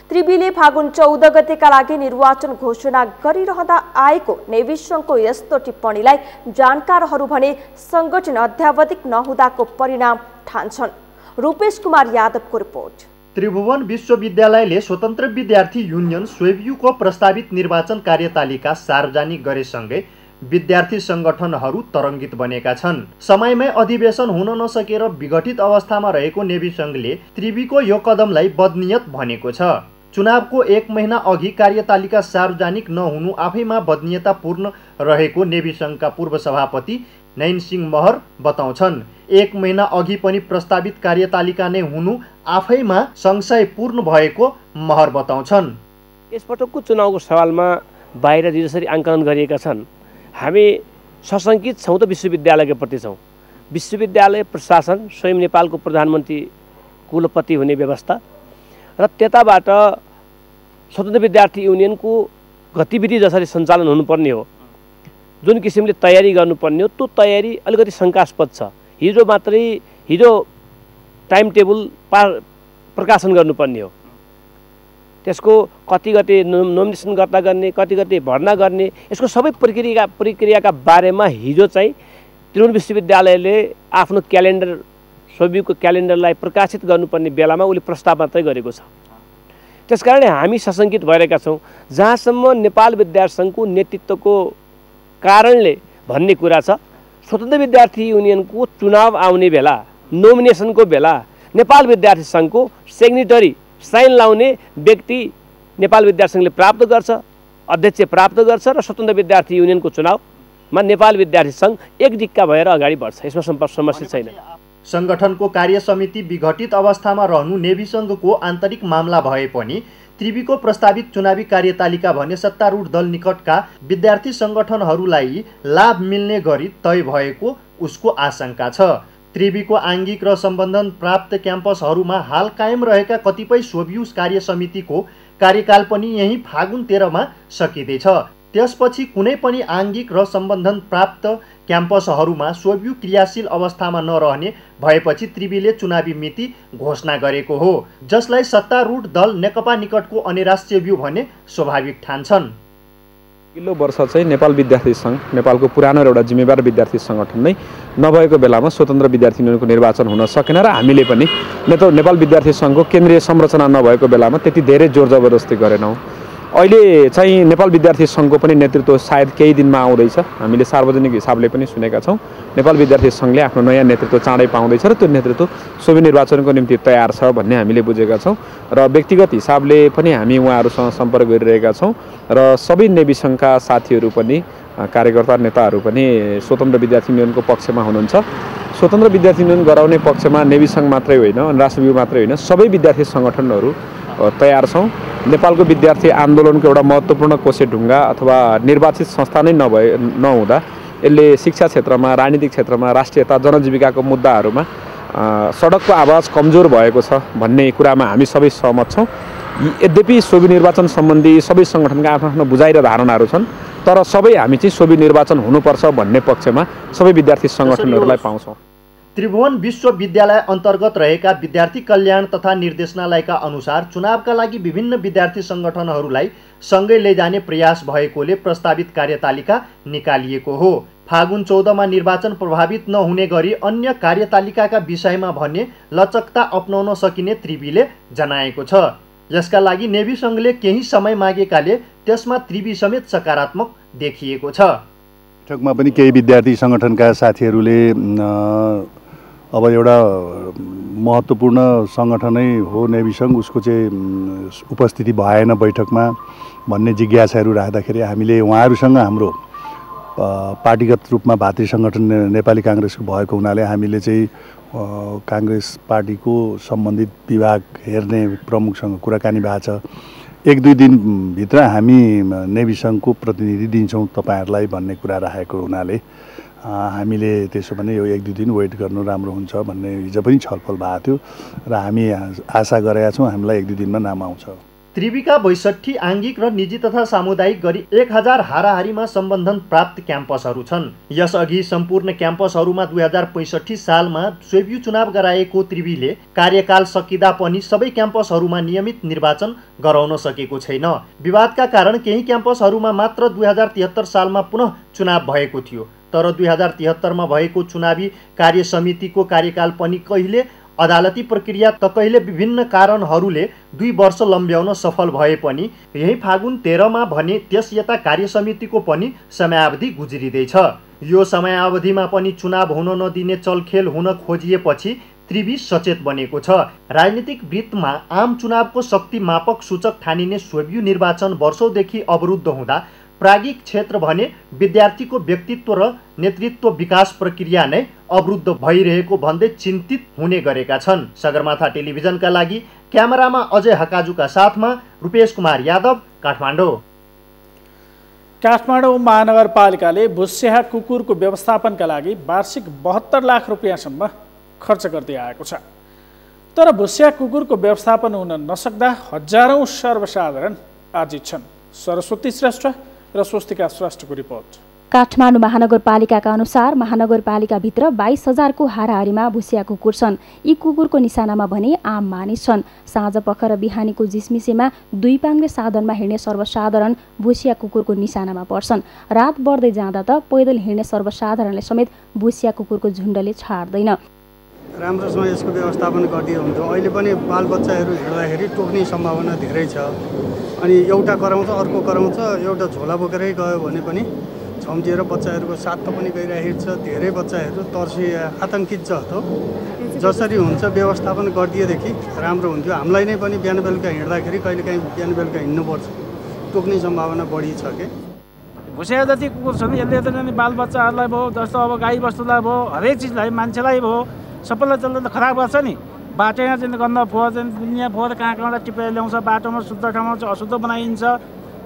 त्रिवीले फागुन चौध गतेका लागि निर्वाचन घोषणा गरिरहँदा आएको नेवी सङ्घको यस्तो टिप्पणीलाई जानकारहरू भने सङ्गठन अध्यावधिक नहुँदाको परिणाम ठान्छन्। रूपेश कुमार यादवको रिपोर्ट। त्रिभुवन विश्वविद्यालयले स्वतन्त्र विद्यार्थी युनियन स्वेब्युको प्रस्तावित निर्वाचन कार्यतालिका सार्वजनिक गरेसँगै विद्यार्थी सङ्गठनहरू तरङ्गित बनेका छन्। समयमै अधिवेशन हुन नसकेर विघटित अवस्थामा रहेको नेवी सङ्घले त्रिवीको यो कदमलाई बदनियत भनेको छ। चुनावको एक महिना अघि कार्यतालिका सार्वजनिक नहुनु आफैमा बदनीयतापूर्ण रहेको नेवी सङ्घका पूर्व सभापति नयन सिंह महर बताउँछन्। एक महिना अघि पनि प्रस्तावित कार्यतालिका नै हुनु आफैमा संशयपूर्ण भएको महर बताउँछन्। यसपटकको चुनावको सवालमा बाहिर जसरी आङ्कलन गरिएका छन्। हामी सशङ्कित छौँ त विश्वविद्यालयको प्रति छौँ। विश्वविद्यालय प्रशासन स्वयं नेपालको प्रधानमन्त्री कुलपति हुने व्यवस्था र त्यताबाट स्वतन्त्र विद्यार्थी युनियनको गतिविधि जसरी सञ्चालन हुनुपर्ने हो जुन किसिमले तयारी गर्नुपर्ने हो त्यो तयारी अलिकति शङ्कास्पद छ। हिजो मात्रै हिजो टाइम टेबल पा प्रकाशन गर्नुपर्ने हो। त्यसको कति गते नोमिनेसन गर्दा गर्ने कति गते भर्ना गर्ने यसको सबै प्रक्रिया प्रक्रियाका बारेमा हिजो चाहिँ त्रिभुवन विश्वविद्यालयले आफ्नो क्यालेन्डर सोभिको क्यालेन्डरलाई प्रकाशित गर्नुपर्ने बेलामा उसले प्रस्ताव मात्रै गरेको छ। त्यसकारणले हामी सशङ्कित भइरहेका छौँ। जहाँसम्म नेपाल विद्यार्थी सङ्घको नेतृत्वको कारणले भन्ने कुरा छ स्वतन्त्र विद्यार्थी युनियनको चुनाव आउने बेला नोमिनेसनको बेला नेपाल विद्यार्थी सङ्घको सेक्रेटरी साइन लाउने व्यक्ति नेपाल विद्यार्थी सङ्घले प्राप्त गर्छ अध्यक्ष प्राप्त गर्छ र स्वतन्त्र विद्यार्थी युनियनको चुनावमा नेपाल विद्यार्थी सङ्घ एक डिक्का भएर अगाडि बढ्छ। यसमा समस्या छैन। सङ्गठनको कार्य समिति विघटित अवस्थामा रहनु नेभी सङ्घको आन्तरिक मामला भए पनि त्रिवीको प्रस्तावित चुनावी कार्यतालिका भने सत्तारूढ दल निकटका विद्यार्थी सङ्गठनहरूलाई लाभ मिल्ने गरी तय भएको उसको आशंका छ। त्रिवीको आङ्गिक र सम्बन्धन प्राप्त क्याम्पसहरूमा हाल कायम रहेका कतिपय सोभियुस कार्य समितिको कार्यकाल पनि यही फागुन तेह्रमा सकिँदैछ। त्यसपछि कुनै पनि आङ्गिक र सम्बन्धन प्राप्त क्याम्पसहरूमा सोभ्यू क्रियाशील अवस्थामा नरहने भएपछि त्रिवीले चुनावी मिति घोषणा गरेको हो जसलाई सत्तारूढ दल नेकपा निकटको अनिराष्ट्रिय व्यू भने स्वाभाविक ठान्छन् अघिल्लो वर्ष चाहिँ नेपाल विद्यार्थी सङ्घ नेपालको पुरानो एउटा जिम्मेवार विद्यार्थी सङ्गठन नै नभएको बेलामा स्वतन्त्र विद्यार्थी युनियनको निर्वाचन हुन सकेन र हामीले पनि नेपाल विद्यार्थी सङ्घको केन्द्रीय संरचना नभएको बेलामा त्यति धेरै जोर जबरजस्ती गरेनौँ। अहिले चाहिँ नेपाल विद्यार्थी सङ्घको पनि नेतृत्व सायद केही दिनमा आउँदैछ। हामीले सार्वजनिक हिसाबले पनि सुनेका छौँ। नेपाल विद्यार्थी सङ्घले आफ्नो नयाँ नेतृत्व चाँडै पाउँदैछ र त्यो नेतृत्व सोभि निर्वाचनको निम्ति तयार छ भन्ने हामीले बुझेका छौँ। र व्यक्तिगत हिसाबले पनि हामी उहाँहरूसँग सम्पर्क गरिरहेका छौँ र सबै नेवी सङ्घका साथीहरू पनि कार्यकर्ता नेताहरू पनि स्वतन्त्र विद्यार्थी युनियनको पक्षमा हुनुहुन्छ। स्वतन्त्र विद्यार्थी युनियन गराउने पक्षमा नेवी सङ्घ मात्रै होइन राष्ट्रव्यू मात्रै होइन सबै विद्यार्थी सङ्गठनहरू तयार छौँ। नेपालको विद्यार्थी आन्दोलनको एउटा महत्त्वपूर्ण कोसे ढुङ्गा अथवा निर्वाचित संस्था नै नभए नहुँदा यसले शिक्षा क्षेत्रमा राजनीतिक क्षेत्रमा राष्ट्रियता जनजीविकाको मुद्दाहरूमा सडकको आवाज कमजोर भएको छ भन्ने कुरामा हामी सबै सहमत छौँ। यद्यपि सोभि निर्वाचन सम्बन्धी सबै सङ्गठनका आफ्नो आफ्नो बुझाइ र धारणाहरू छन् तर सबै हामी चाहिँ सोभि निर्वाचन हुनुपर्छ भन्ने पक्षमा सबै विद्यार्थी सङ्गठनहरूलाई पाउँछौँ। त्रिभुवन विश्वविद्यालय अन्तर्गत रहेका विद्यार्थी कल्याण तथा निर्देशनालयका अनुसार चुनावका लागि विभिन्न विद्यार्थी सङ्गठनहरूलाई सँगै लैजाने प्रयास भएकोले प्रस्तावित कार्यतालिका निकालिएको हो। फागुन चौधमा निर्वाचन प्रभावित नहुने गरी अन्य कार्यतालिकाका विषयमा भने लचकता अप्नाउन सकिने त्रिवीले जनाएको छ। यसका लागि नेभी सङ्घले केही समय मागेकाले त्यसमा त्रिवी समेत सकारात्मक देखिएको छ। बैठकमा पनि केही विद्यार्थी सङ्गठनका साथीहरूले अब एउटा महत्त्वपूर्ण सङ्गठनै हो नेभी सङ्घ उसको चाहिँ उपस्थिति भएन बैठकमा भन्ने जिज्ञासाहरू राख्दाखेरि हामीले उहाँहरूसँग हाम्रो पार्टीगत रूपमा भातृ सङ्गठन नेपाली काङ्ग्रेसको भएको हुनाले हामीले चाहिँ काङ्ग्रेस पार्टीको सम्बन्धित विभाग हेर्ने प्रमुखसँग कुराकानी भएको छ। एक दुई दिनभित्र हामी नेभी सङ्घको प्रतिनिधि दिन्छौँ तपाईँहरूलाई भन्ने कुरा राखेको हुनाले। हामीले त्यसो भने यो एक दुई दिन वेट गर्नु राम्रो हुन्छ भन्ने हिजो पनि छलफल भएको थियो र हामी आशा गरेका छौँ हामीलाई एक दुई दिनमा नाम आउँछ। त्रिविका बैसठी आङ्गिक र निजी तथा सामुदायिक गरी एक हजार हाराहारीमा सम्बन्धन प्राप्त क्याम्पसहरू छन्। यसअघि सम्पूर्ण क्याम्पसहरूमा दुई हजार पैँसठी सालमा स्वेब्यू चुनाव गराएको त्रिवीले कार्यकाल सकिँदा पनि सबै क्याम्पसहरूमा नियमित निर्वाचन गराउन सकेको छैन। विवादका कारण केही क्याम्पसहरूमा मात्र दुई हजार सालमा पुनः चुनाव भएको थियो। तर दुई हजार तिहत्तरमा भएको चुनावी कार्य समितिको कार्यकाल पनि कहिले अदालती प्रक्रिया त कहिले विभिन्न कारणहरूले दुई वर्ष लम्ब्याउन सफल भए पनि यही फागुन तेह्रमा भने त्यस यता कार्य समितिको पनि समयावधि गुज्रिँदैछ। यो समयावधिमा पनि चुनाव हुन नदिने चलखेल हुन खोजिएपछि त्रिवी सचेत बनेको छ। राजनीतिक वृत्तमा आम चुनावको शक्ति मापक सूचक ठानिने सोभ्यू निर्वाचन वर्षौँदेखि अवरुद्ध हुँदा प्रागिक क्षेत्र भने विद्यार्थीको व्यक्तित्व र नेतृत्व विकास प्रक्रिया नै अवरुद्ध भइरहेको भन्दै चिन्तित हुने गरेका छन्। सगरमाथा टेलिभिजनका लागि क्यामेरामा अजय हकाजुका साथमा रूपेश कुमार यादव काठमाडौँ। काठमाडौँ महानगरपालिकाले भुस्याहा कुकुरको व्यवस्थापनका लागि वार्षिक बहत्तर लाख रुपियाँसम्म खर्च गर्दै आएको छ। तर भुस्या कुकुरको व्यवस्थापन हुन नसक्दा हजारौँ सर्वसाधारण आजित छन्। सरस्वती श्रेष्ठ र स्वस्तिका श्रेष्ठको रिपोर्ट। काठमाडौँ महानगरपालिकाका अनुसार महानगरपालिकाभित्र बाइस हजारको हाराहारीमा भुसिया कुकुर छन्। यी कुकुरको निशानामा भने आम मानिस छन्। साँझ पख र बिहानीको जिसमिसेमा दुई पाङ्रे साधनमा हिँड्ने सर्वसाधारण भुसिया कुकुरको निशानामा पर्छन्। रात बढ्दै जाँदा त पैदल हिँड्ने सर्वसाधारणले समेत भुसिया कुकुरको झुन्डले छाड्दैन। राम्रोसँग यसको व्यवस्थापन गरिदियो हुन्थ्यो अहिले पनि बालबच्चाहरू हिँड्दाखेरि टोक्ने सम्भावना धेरै छ। अनि एउटा कराउँछ अर्को कराउँछ एउटा झोला बोकेरै गयो भने पनि झम्टिएर बच्चाहरूको साथ पनि गइरहेको छ। धेरै बच्चाहरू तर्सी आतङ्कित छ त जसरी हुन्छ व्यवस्थापन गरिदिएदेखि राम्रो हुन्थ्यो। हामीलाई नै पनि बिहान बेलुका हिँड्दाखेरि कहिलेकाहीँ बिहान बेलुका हिँड्नुपर्छ। टोक्ने सम्भावना बढी छ कि? घुसिया जति कुकुर छन् यसले त बालबच्चाहरूलाई भयो जस्तो अब गाई बस्तुलाई भयो हरेक चिजलाई मान्छेलाई भयो। सबैलाई त्यसले त खराब गर्छ नि। बाटोमा चाहिँ गन्दा फोहोर चाहिँ दुनियाँ फोहोर कहाँ कहाँबाट टिपेर ल्याउँछ बाटोमा शुद्ध ठाउँमा चाहिँ अशुद्ध बनाइन्छ।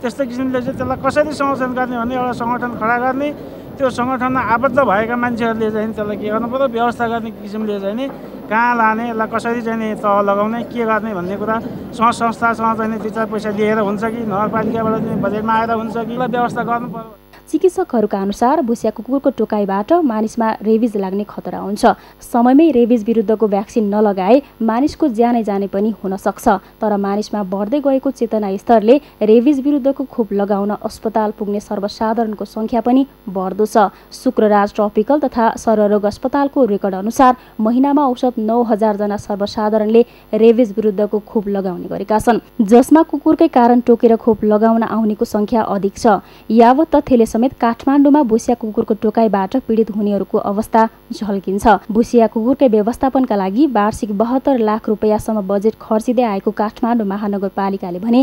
त्यस्तै किसिमले चाहिँ त्यसलाई कसरी संरक्षण गर्ने भने एउटा सङ्गठन खडा गर्ने त्यो सङ्गठनमा आबद्ध भएका मान्छेहरूले चाहिँ त्यसलाई के गर्नु पऱ्यो व्यवस्था गर्ने किसिमले चाहिँ नि कहाँ लाने यसलाई कसरी चाहिँ तह लगाउने के गर्ने भन्ने कुरा सङ्घ संस्थासँग चाहिँ दुई चार पैसा लिएर हुन्छ कि नगरपालिकाबाट चाहिँ बजेटमा आएर हुन्छ कि? यसलाई व्यवस्था गर्नु पऱ्यो चिकित्सकहरूका अनुसार भुसिया कुकुरको टोकाइबाट मानिसमा रेबिज लाग्ने खतरा हुन्छ। समयमै रेबिज विरुद्धको भ्याक्सिन नलगाए मानिसको ज्यानै जाने पनि हुन सक्छ। तर मानिसमा बढ्दै गएको चेतना स्तरले रेबिज विरुद्धको खोप लगाउन अस्पताल पुग्ने सर्वसाधारणको सङ्ख्या पनि बढ्दो छ। शुक्रराज ट्रपिकल तथा सर्वरोग अस्पतालको रेकर्ड अनुसार महिनामा औसत नौ हजारजना सर्वसाधारणले रेबिज विरुद्धको खोप लगाउने गरेका छन्। जसमा कुकुरकै कारण टोकेर खोप लगाउन आउनेको सङ्ख्या अधिक छ। यावत तथ्यले समेत काठमाडौँमा भुसिया कुकुरको टोकाइबाट पीडित हुनेहरूको अवस्था झल्किन्छ। भुसिया कुकुरकै व्यवस्थापनका लागि वार्षिक बहत्तर लाख रुपियाँसम्म बजेट खर्चिँदै आएको काठमाडौँ महानगरपालिकाले भने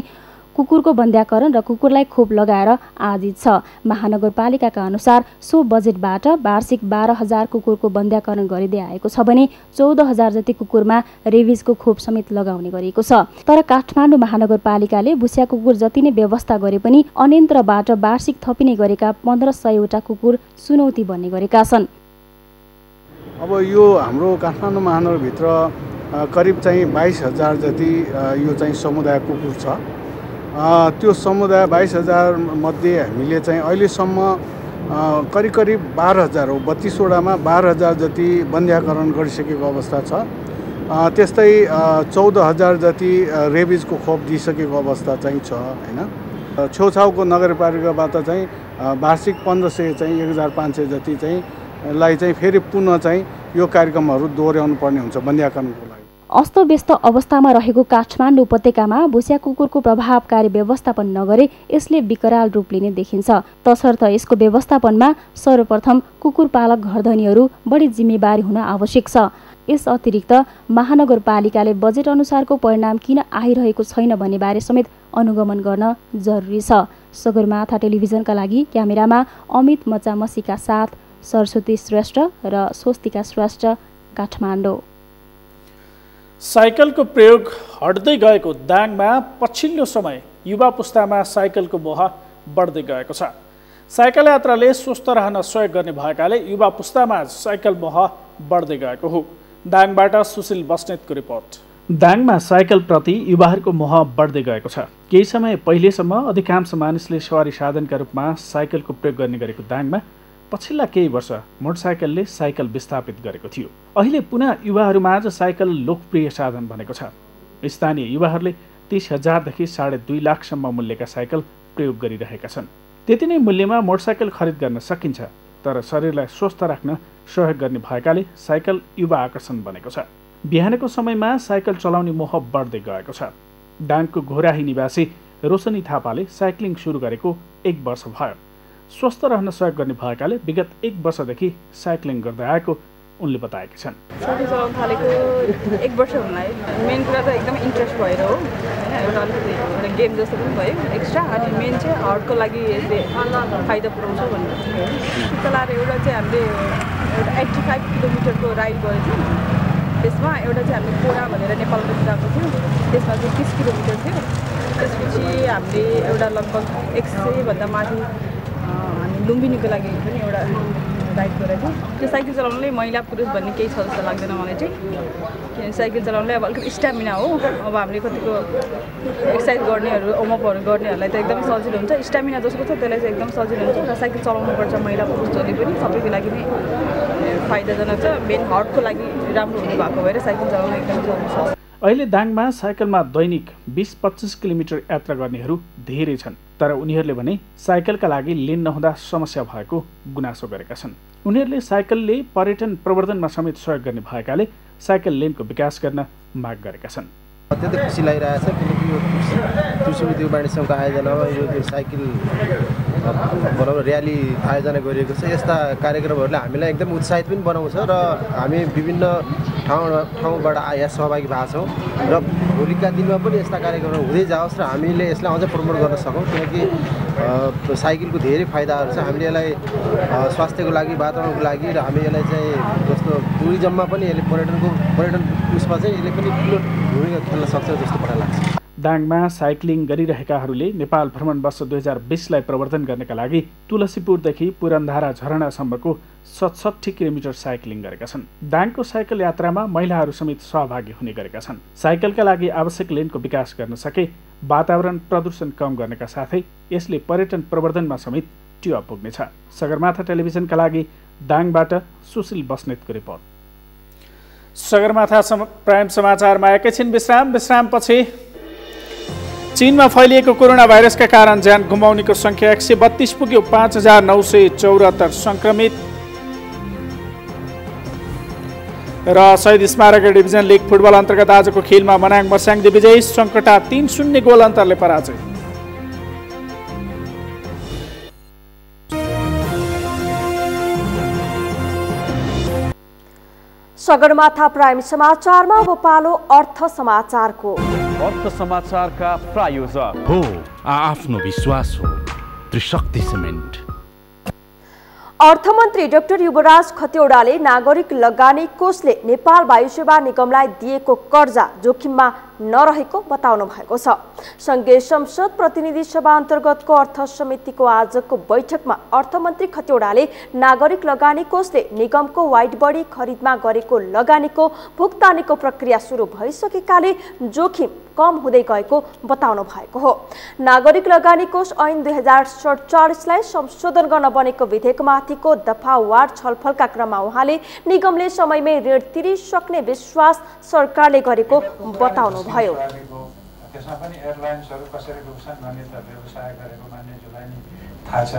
कुकुरको बन्ध्याकरण र कुकुरलाई खोप लगाएर आजित छ। महानगरपालिकाका अनुसार सो बजेटबाट वार्षिक बाह्र हजार कुकुरको बन्ध्याकरण गरिँदै आएको छ भने चौध हजार जति कुकुरमा रेबिजको खोप समेत लगाउने गरिएको छ। तर काठमाडौँ महानगरपालिकाले भुसिया कुकुर जति नै व्यवस्था गरे पनि अन्यन्त्रबाट वार्षिक थपिने गरेका पन्ध्र सयवटा कुकुर चुनौती बन्ने गरेका छन्। अब यो हाम्रो काठमाडौँ महानगरभित्र करिब चाहिँ बाइस हजार जति यो चाहिँ समुदाय कुकुर छ। त्यो समुदाय बाइस हजार मध्ये हामीले चाहिँ अहिलेसम्म करिब करिब बाह्र हजार हो। बत्तिसवटामा बाह्र हजार जति बन्ध्याकरण गरिसकेको अवस्था छ। त्यस्तै चौध हजार जति रेबिजको खोप दिइसकेको अवस्था चाहिँ छ होइन? छेउछाउको नगरपालिकाबाट चाहिँ वार्षिक पन्ध्र सय चाहिँ एक हजार पाँच सय जति चाहिँ लाई चाहिँ फेरि पुनः चाहिँ यो कार्यक्रमहरू दोहोऱ्याउनु पर्ने हुन्छ बन्ध्याकरणको लागि अस्तव्यस्त अवस्थामा रहेको काठमाडौँ उपत्यकामा भुसिया कुकुरको प्रभावकारी व्यवस्थापन नगरे यसले विकराल रूप लिने देखिन्छ। तसर्थ यसको व्यवस्थापनमा सर्वप्रथम कुकुर पालक घरधनीहरू बढी जिम्मेवारी हुन आवश्यक छ। यस अतिरिक्त महानगरपालिकाले बजेट अनुसारको परिणाम किन आइरहेको छैन भन्ने बारे समेत अनुगमन गर्न जरुरी छ। सगरमाथा टेलिभिजनका लागि क्यामेरामा अमित मचामसीका साथ सरस्वती श्रेष्ठ र स्वस्तिका श्रेष्ठ काठमाडौँ। साइकलको प्रयोग हट्दै गएको दाङमा पछिल्लो समय युवा पुस्तामा साइकलको मोह बढ्दै गएको छ। साइकल यात्राले स्वस्थ रहन सहयोग गर्ने भएकाले युवा पुस्तामा साइकल मोह बढ्दै गएको हो। दाङबाट सुशील बस्नेतको रिपोर्ट। दाङमा साइकलप्रति युवाहरूको मोह बढ्दै गएको छ। केही समय पहिलेसम्म अधिकांश मानिसले सवारी साधनका रूपमा साइकलको प्रयोग गर्ने गरेको दाङमा पछिल्ला केही वर्ष मोटरसाइकलले साइकल विस्थापित गरेको थियो। अहिले पुनः युवाहरूमाझ साइकल लोकप्रिय साधन बनेको छ। स्थानीय युवाहरूले तिस हजारदेखि साढे दुई लाखसम्म मूल्यका साइकल प्रयोग गरिरहेका छन्। त्यति नै मूल्यमा मोटरसाइकल खरिद गर्न सकिन्छ तर शरीरलाई स्वस्थ राख्न सहयोग गर्ने भएकाले साइकल युवा आकर्षण बनेको छ। बिहानको समयमा साइकल चलाउने मोह बढ्दै गएको छ। डाङको घोराही निवासी रोशनी थापाले साइक्लिङ सुरु गरेको एक वर्ष भयो। स्वस्थ रहन सहयोग गर्ने भएकाले विगत एक वर्षदेखि साइक्लिङ गर्दै आएको उनले बताएकी छन्। थालेको एक वर्ष हुनलाई। मेन कुरा त एकदम इन्ट्रेस्ट भएर हो। होइन अलिकति गेम जस्तो पनि भयो एक्स्ट्रा अनि मेन चाहिँ हार्टको लागि यसले फाइदा पुऱ्याउँछ भनेर चलाएर एउटा चाहिँ हामीले एउटा एट्टी फाइभ किलोमिटरको राइड गरेको थियौँ। त्यसमा एउटा चाहिँ हामीले पोरा भनेर नेपालबाट गएको थियौँ। त्यसमा चाहिँ तिस किलोमिटर थियो। त्यसपछि हामीले एउटा लगभग एक सयभन्दा माथि लुम्बिनीको लागि पनि एउटा राइड गरेको त्यो साइकल चलाउनुलाई महिला पुरुष भन्ने केही छ जस्तो लाग्दैन मलाई चाहिँ। किनभने साइकल चलाउनुलाई अब अलिकति स्ट्यामिना हो। अब हामीले कतिको एक्सर्साइज गर्नेहरू ओमअपहरू गर्नेहरूलाई त एकदमै सजिलो हुन्छ। स्ट्यामिना जसको छ त्यसलाई चाहिँ एकदम सजिलो हुन्छ। र साइकल चलाउनुपर्छ महिला पुरुष जसले पनि। सबैको लागि नै फाइदाजनक छ। मेन हर्टको लागि राम्रो हुनु भएको भएर साइकल चलाउन एकदम जरुरी छ। अहिले दाङमा साइकलमा दैनिक बिस पच्चिस किलोमिटर यात्रा गर्नेहरू धेरै छन् तर उनीहरूले भने साइकलका लागि लेन नहुँदा समस्या भएको गुनासो गरेका छन्। उनीहरूले साइकलले पर्यटन प्रवर्धनमा समेत सहयोग गर्ने भएकाले साइकल लेनको विकास गर्न माग गरेका छन्। अत्यन्तै खुसी लागिरहेछ किनकि यो वाणिज्य सङ्घको आयोजनामा यो साइकल भनौँ न र्याली आयोजना गरिएको छ। यस्ता कार्यक्रमहरूले हामीलाई एकदम उत्साहित पनि बनाउँछ र हामी विभिन्न ठाउँ ठाउँबाट यहाँ सहभागी भएको छौँ र भोलिका दिनमा पनि यस्ता कार्यक्रमहरू हुँदै जाओस् र हामीले यसलाई अझै प्रमोट गर्न सकौँ किनकि साइकलको धेरै फाइदाहरू छ। हामीले यसलाई स्वास्थ्यको लागि वातावरणको लागि र हामी यसलाई चाहिँ जस्तो टुरिज्ममा पनि यसले पर्यटनको पर्यटन उसमा चाहिँ यसले पनि ठुलो भूमिका खेल्न सक्छ जस्तो मलाई लाग्छ। दाङमा साइक्लिङ गरिरहेकाहरूले नेपाल भ्रमण वर्ष दुई हजार बिसलाई प्रवर्धन गर्नका लागि तुलसीपुरदेखि पुरनधारा झरनासम्मको सतसट्ठी किलोमिटर साइक्लिङ गरेका छन्। दाङको साइकल यात्रामा महिलाहरू समेत सहभागी हुने गरेका छन्। साइकलका लागि आवश्यक लेनको विकास गर्न सके वातावरण प्रदूषण कम गर्नका साथै यसले पर्यटन प्रवर्धनमा समेत टिवा पुग्नेछ। सगरमाथा टेलिभिजनका लागि दाङबाट सुशील बस्नेतको रिपोर्ट। सगरमाथा प्राइम समाचारमा एकैछिन विश्राम। विश्रामपछि चीनमा फैलिएको कोरोना भाइरसका कारण ज्यान गुमाउनेको सङ्ख्या एक सय बत्तिस पुग्यो पाँच हजार नौ सय चौरात्तर सङ्क्रमित। र शहीद स्मारक डिभिजन लिग फुटबल अन्तर्गत आजको खेलमा मनाङ मर्स्याङले विजयी सङ्कटा तिन शून्य गोल अन्तरले पराजय। सगरमाथा प्राइम समाचारमा अब पालो अर्थ समाचारको। अर्थ समाचारका प्रायोजक। हो आफ्नो विश्वास हो त्रिशक्ति सिमेन्ट। अर्थमन्त्री डाक्टर युवराज खतिवडाले नागरिक लगानी कोषले नेपाल वायु सेवा निगमलाई दिएको कर्जा जोखिममा नरहेको बताउनु भएको छ। सङ्घीय संसद प्रतिनिधि सभा अन्तर्गतको अर्थ समितिको आजको बैठकमा अर्थमन्त्री खतिवडाले नागरिक लगानी कोषले निगमको वाइट बडी खरिदमा गरेको लगानीको भुक्तानीको प्रक्रिया सुरु भइसकेकाले जोखिम कम हुँदै गएको बताउनु भएको हो। नागरिक लगानी कोष ऐन दुई हजार सडचालिसलाई संशोधन गर्न बनेको विधेयकमाथिको दफावार छलफलका क्रममा उहाँले निगमले समयमै ऋण तिरिसक्ने विश्वास सरकारले गरेको बताउनु भयो त्यसमा पनि एयरलाइन्सहरू कसरी डुब्छन् भन्ने त व्यवसाय गरेको मान्छेहरूलाई नि थाहा छ।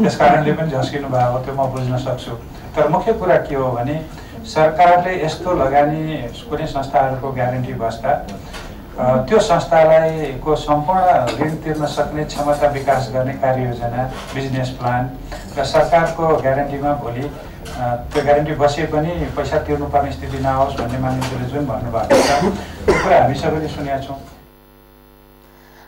त्यस कारणले पनि झस्किनु भएको त्यो म बुझ्न सक्छु। तर मुख्य कुरा के हो भने सरकारले यस्तो लगानी कुनै संस्थाहरूको ग्यारेन्टी बस्दा त्यो संस्थालाई को सम्पूर्ण ऋण तिर्न सक्ने क्षमता विकास गर्ने कार्ययोजना बिजनेस प्लान र सरकारको ग्यारेन्टीमा भोलि त्यो ग्यारेन्टी बसे पनि पैसा तिर्नुपर्ने स्थिति नआओस् भन्ने मानिसहरूले जुन भन्नुभएको छ त्यो कुरा हामी सबैले सुनेका छौँ।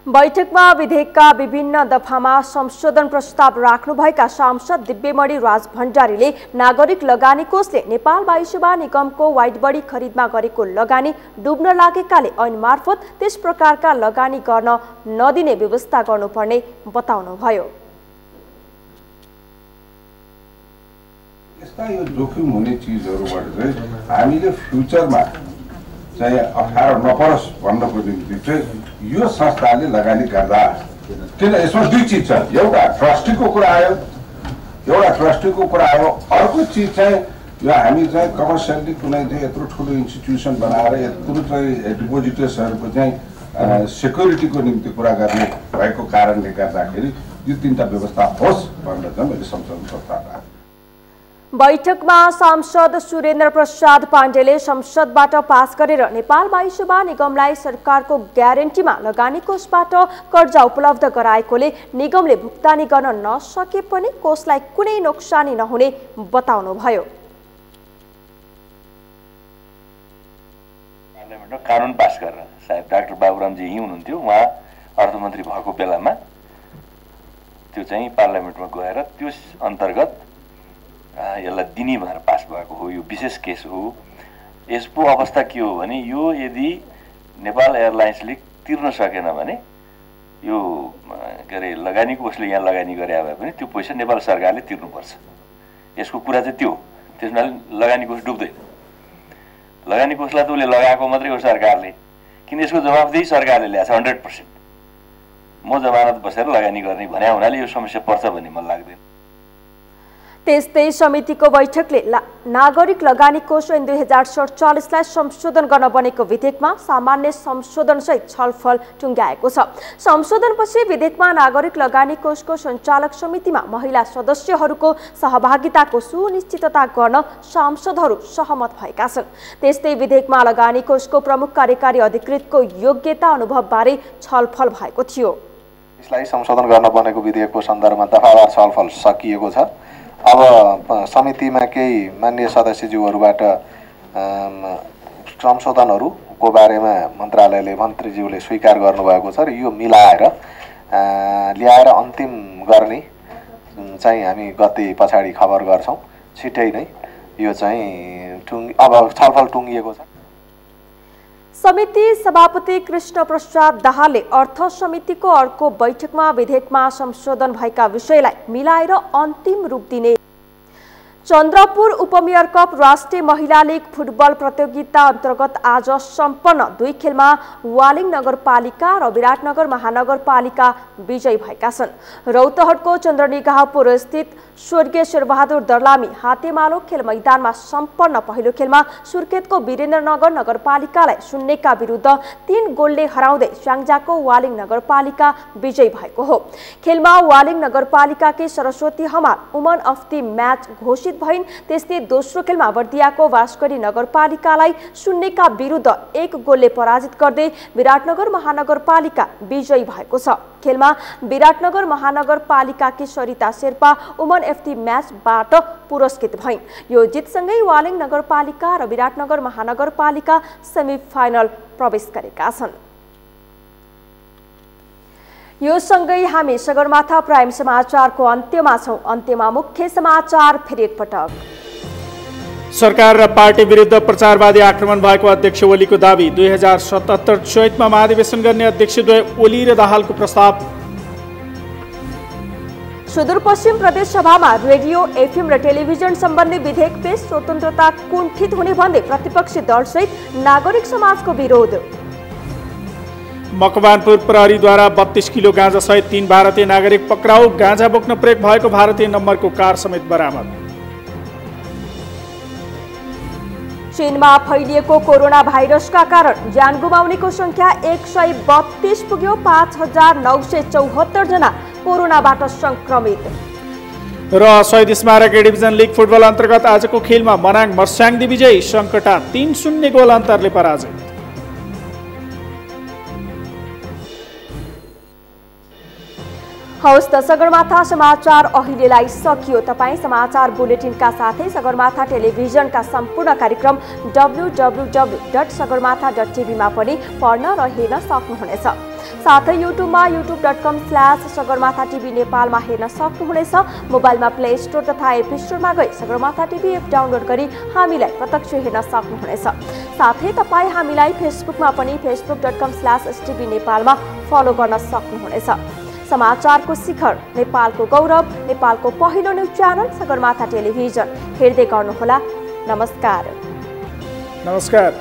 बैठकमा विधेयकका विभिन्न दफामा संशोधन प्रस्ताव राख्नुभएका सांसद दिव्यमणि राज भण्डारीले नागरिक लगानी कोषले नेपाल वायु सेवा निगमको वाइट बडी खरिदमा गरेको लगानी डुब्न लागेकाले ऐन मार्फत त्यस प्रकारका लगानी गर्न नदिने व्यवस्था गर्नुपर्ने बताउनुभयो। यस्ता यो जोखिम हुने चिजहरूबाट चाहिँ हामीले फ्युचरमा चाहिँ अप्ठ्यारो नपरोस् भन्नको निम्ति चाहिँ यो संस्थाले लगानी गर्दा किन यसमा दुई चिज छ एउटा ट्रस्टीको कुरा आयो एउटा ट्रस्टीको कुरा आयो अर्को चिज चाहिँ यो हामी चाहिँ कमर्सियल्ली कुनै चाहिँ यत्रो ठुलो इन्स्टिट्युसन बनाएर यत्रो चाहिँ डिपोजिटर्सहरूको चाहिँ सेक्युरिटीको निम्ति कुरा गर्ने भएको कारणले गर्दाखेरि यो तिनवटा व्यवस्था होस् भनेर चाहिँ मैले प्रस्ताव राखेँ बैठकमा सांसद सुरेन्द्र प्रसाद पाण्डेले संसदबाट पास गरेर नेपाल वायु सेवा निगमलाई सरकारको ग्यारेन्टीमा लगानी कोषबाट कर्जा उपलब्ध गराएकोले निगमले भुक्तानी गर्न नसके पनि कोषलाई कुनै नोक्सानी नहुने बताउनुभयो। कानुन पास गरेर सायद डाक्टर बाबुरामजी यहीँ हुनुहुन्थ्यो। उहाँ अर्थमन्त्री भएको बेलामा त्यो चाहिँ पार्लियामेन्टमा गएर त्यो अन्तर्गत यसलाई दिने भनेर पास भएको हो यो विशेष केस हो। यसको अवस्था के हो भने यो यदि नेपाल एयरलाइन्सले तिर्न सकेन भने यो के अरे लगानी कोषले यहाँ लगानी गरे भए पनि त्यो पैसा नेपाल सरकारले तिर्नुपर्छ। यसको कुरा चाहिँ त्यो हो। त्यसमा लगानी कोष डुब्दैन। लगानी कोषलाई त उसले लगाएको मात्रै हो सरकारले। किन यसको जवाबदेही सरकारले ल्याएको छ? Hundred percent. म जमानत बसेर लगानी गर्ने भने हुनाले यो समस्या पर्छ भन्ने मलाई लाग्दैन। त्यस्तै समितिको बैठकले नागरिक लगानी कोष ऐन दुई हजार सडचालिसलाई संशोधन गर्न बनेको विधेयकमा सामान्य संशोधनसहित छलफल टुङ्ग्याएको छ। संशोधनपछि विधेयकमा नागरिक लगानी कोषको सञ्चालक समितिमा महिला सदस्यहरूको सहभागिताको सुनिश्चितता गर्न सांसदहरू सहमत भएका छन्। त्यस्तै विधेयकमा लगानी कोषको प्रमुख कार्यकारी अधिकृतको योग्यता अनुभवबारे छलफल भएको थियो। यसलाई संशोधन गर्न बनेको विधेयकको सन्दर्भमा दफावार छलफल सकिएको छ। अब समितिमा केही मान्य सदस्यज्यूहरूबाट संशोधनहरूको बारेमा मन्त्रालयले मन्त्रीज्यूले स्वीकार गर्नुभएको छ र यो मिलाएर ल्याएर अन्तिम गर्ने चाहिँ हामी गते पछाडि खबर गर्छौँ। छिट्टै नै यो चाहिँ टुङ्गी अब छलफल टुङ्गिएको छ। समिति सभापति कृष्ण प्रसाद दाहालले अर्थ समितिको अर्को बैठकमा विधेयकमा संशोधन भएका विषयलाई मिलाएर अन्तिम रूप दिने चन्द्रपुर उपमेयर कप राष्ट्रिय महिला लीग फुटबल प्रतियोगिता अन्तर्गत आज सम्पन्न दुई खेलमा वालिङ नगरपालिका र विराटनगर महानगरपालिका विजयी भएका छन्। रौतहटको चन्द्रनिगाहपुर स्थित स्वर्गीय शेरबहादुर दर्लामी हातेमालो खेल मैदानमा सम्पन्न पहिलो खेलमा सुर्खेतको वीरेन्द्रनगर नगरपालिकालाई शून्यका विरुद्ध तीन गोलले हराउँदै स्याङ्जाको वालिङ नगरपालिका विजयी भएको हो। खेलमा Waling नगरपालिकाकी Saraswati Hamal woman of the match घोषित भइन्। त्यस्तै दोस्रो खेलमा बर्दियाको भास्करी नगरपालिकालाई शून्यका विरुद्ध एक गोलले पराजित गर्दै विराटनगर महानगरपालिका विजयी भएको छ। खेलमा Biratnagar महानगरपालिकाकी Sarita Sherpa woman of the म्याचबाट पुरस्कृत भइन्। यो जितसँगै वालिङ नगरपालिका र विराटनगर महानगरपालिका सेमी फाइनल प्रवेश गरेका छन्। यो सँगै हामी सगरमाथा प्राइम समाचारको अन्त्यमा छौँ। अन्त्यमा मुख्य समाचार फेरि एकपटक सरकार र पार्टी विरुद्ध प्रचारवादी आक्रमण भएको अध्यक्ष ओलीको दावी। दुई हजार सतहत्तर चैतमा महाधिवेशन गर्ने अध्यक्षद्वय ओली र दाहालको प्रस्ताव। सुदूरपश्चिम प्रदेश सभामा रेडियो एफएम र टेलिभिजन सम्बन्धी विधेयक पेश स्वतन्त्रता कुण्ठित हुने भन्दै प्रतिपक्षी दलसहित नागरिक समाजको विरोध। मकवानपुर प्रहरीद्वारा बत्तीस किलो गाँजा सहित तीन भारतीय नागरिक पक्राउ। गाँजा बोक्न प्रयोग भएको भारतीय नम्बरको कार समेत बरामद। चीनमा फैलिएको कोरोना भाइरसका कारण ज्यान गुमाउनेको संख्या एक सय बत्तीस पुग्यो पाँच हजार नौ सय चौहत्तर जना कोरोनाबाट संक्रमित र शहीद स्मारक डिभिजन लिग फुटबल अन्तर्गत आजको खेलमा मनाङ मर्स्याङ विजयी सङ्कटा तिन शून्य गोल अन्तरले पराजित। हवस् त सगरमाथा समाचार अहिलेलाई सकियो। तपाईँ समाचार बुलेटिनका साथै सगरमाथा टेलिभिजनका सम्पूर्ण कार्यक्रम W W W dot Sagarmatha dot टिभीमा पनि पढ्न र हेर्न सक्नुहुनेछ। साथै युट्युबमा YouTube dot com slash Sagarmatha TV नेपालमा हेर्न सक्नुहुनेछ। मोबाइलमा प्ले स्टोर तथा एप स्टोरमा गई सगरमाथा टिभी एप डाउनलोड गरी हामीलाई प्रत्यक्ष हेर्न सक्नुहुनेछ। साथै तपाईँ हामीलाई फेसबुकमा पनि Facebook dot com slash STV नेपालमा फलो गर्न सक्नुहुनेछ। समाचारको शिखर नेपालको गौरव नेपालको पहिलो न्युज च्यानल सगरमाथा टेलिभिजन। हेर्दै गर्नुहोला। नमस्कार। नमस्कार।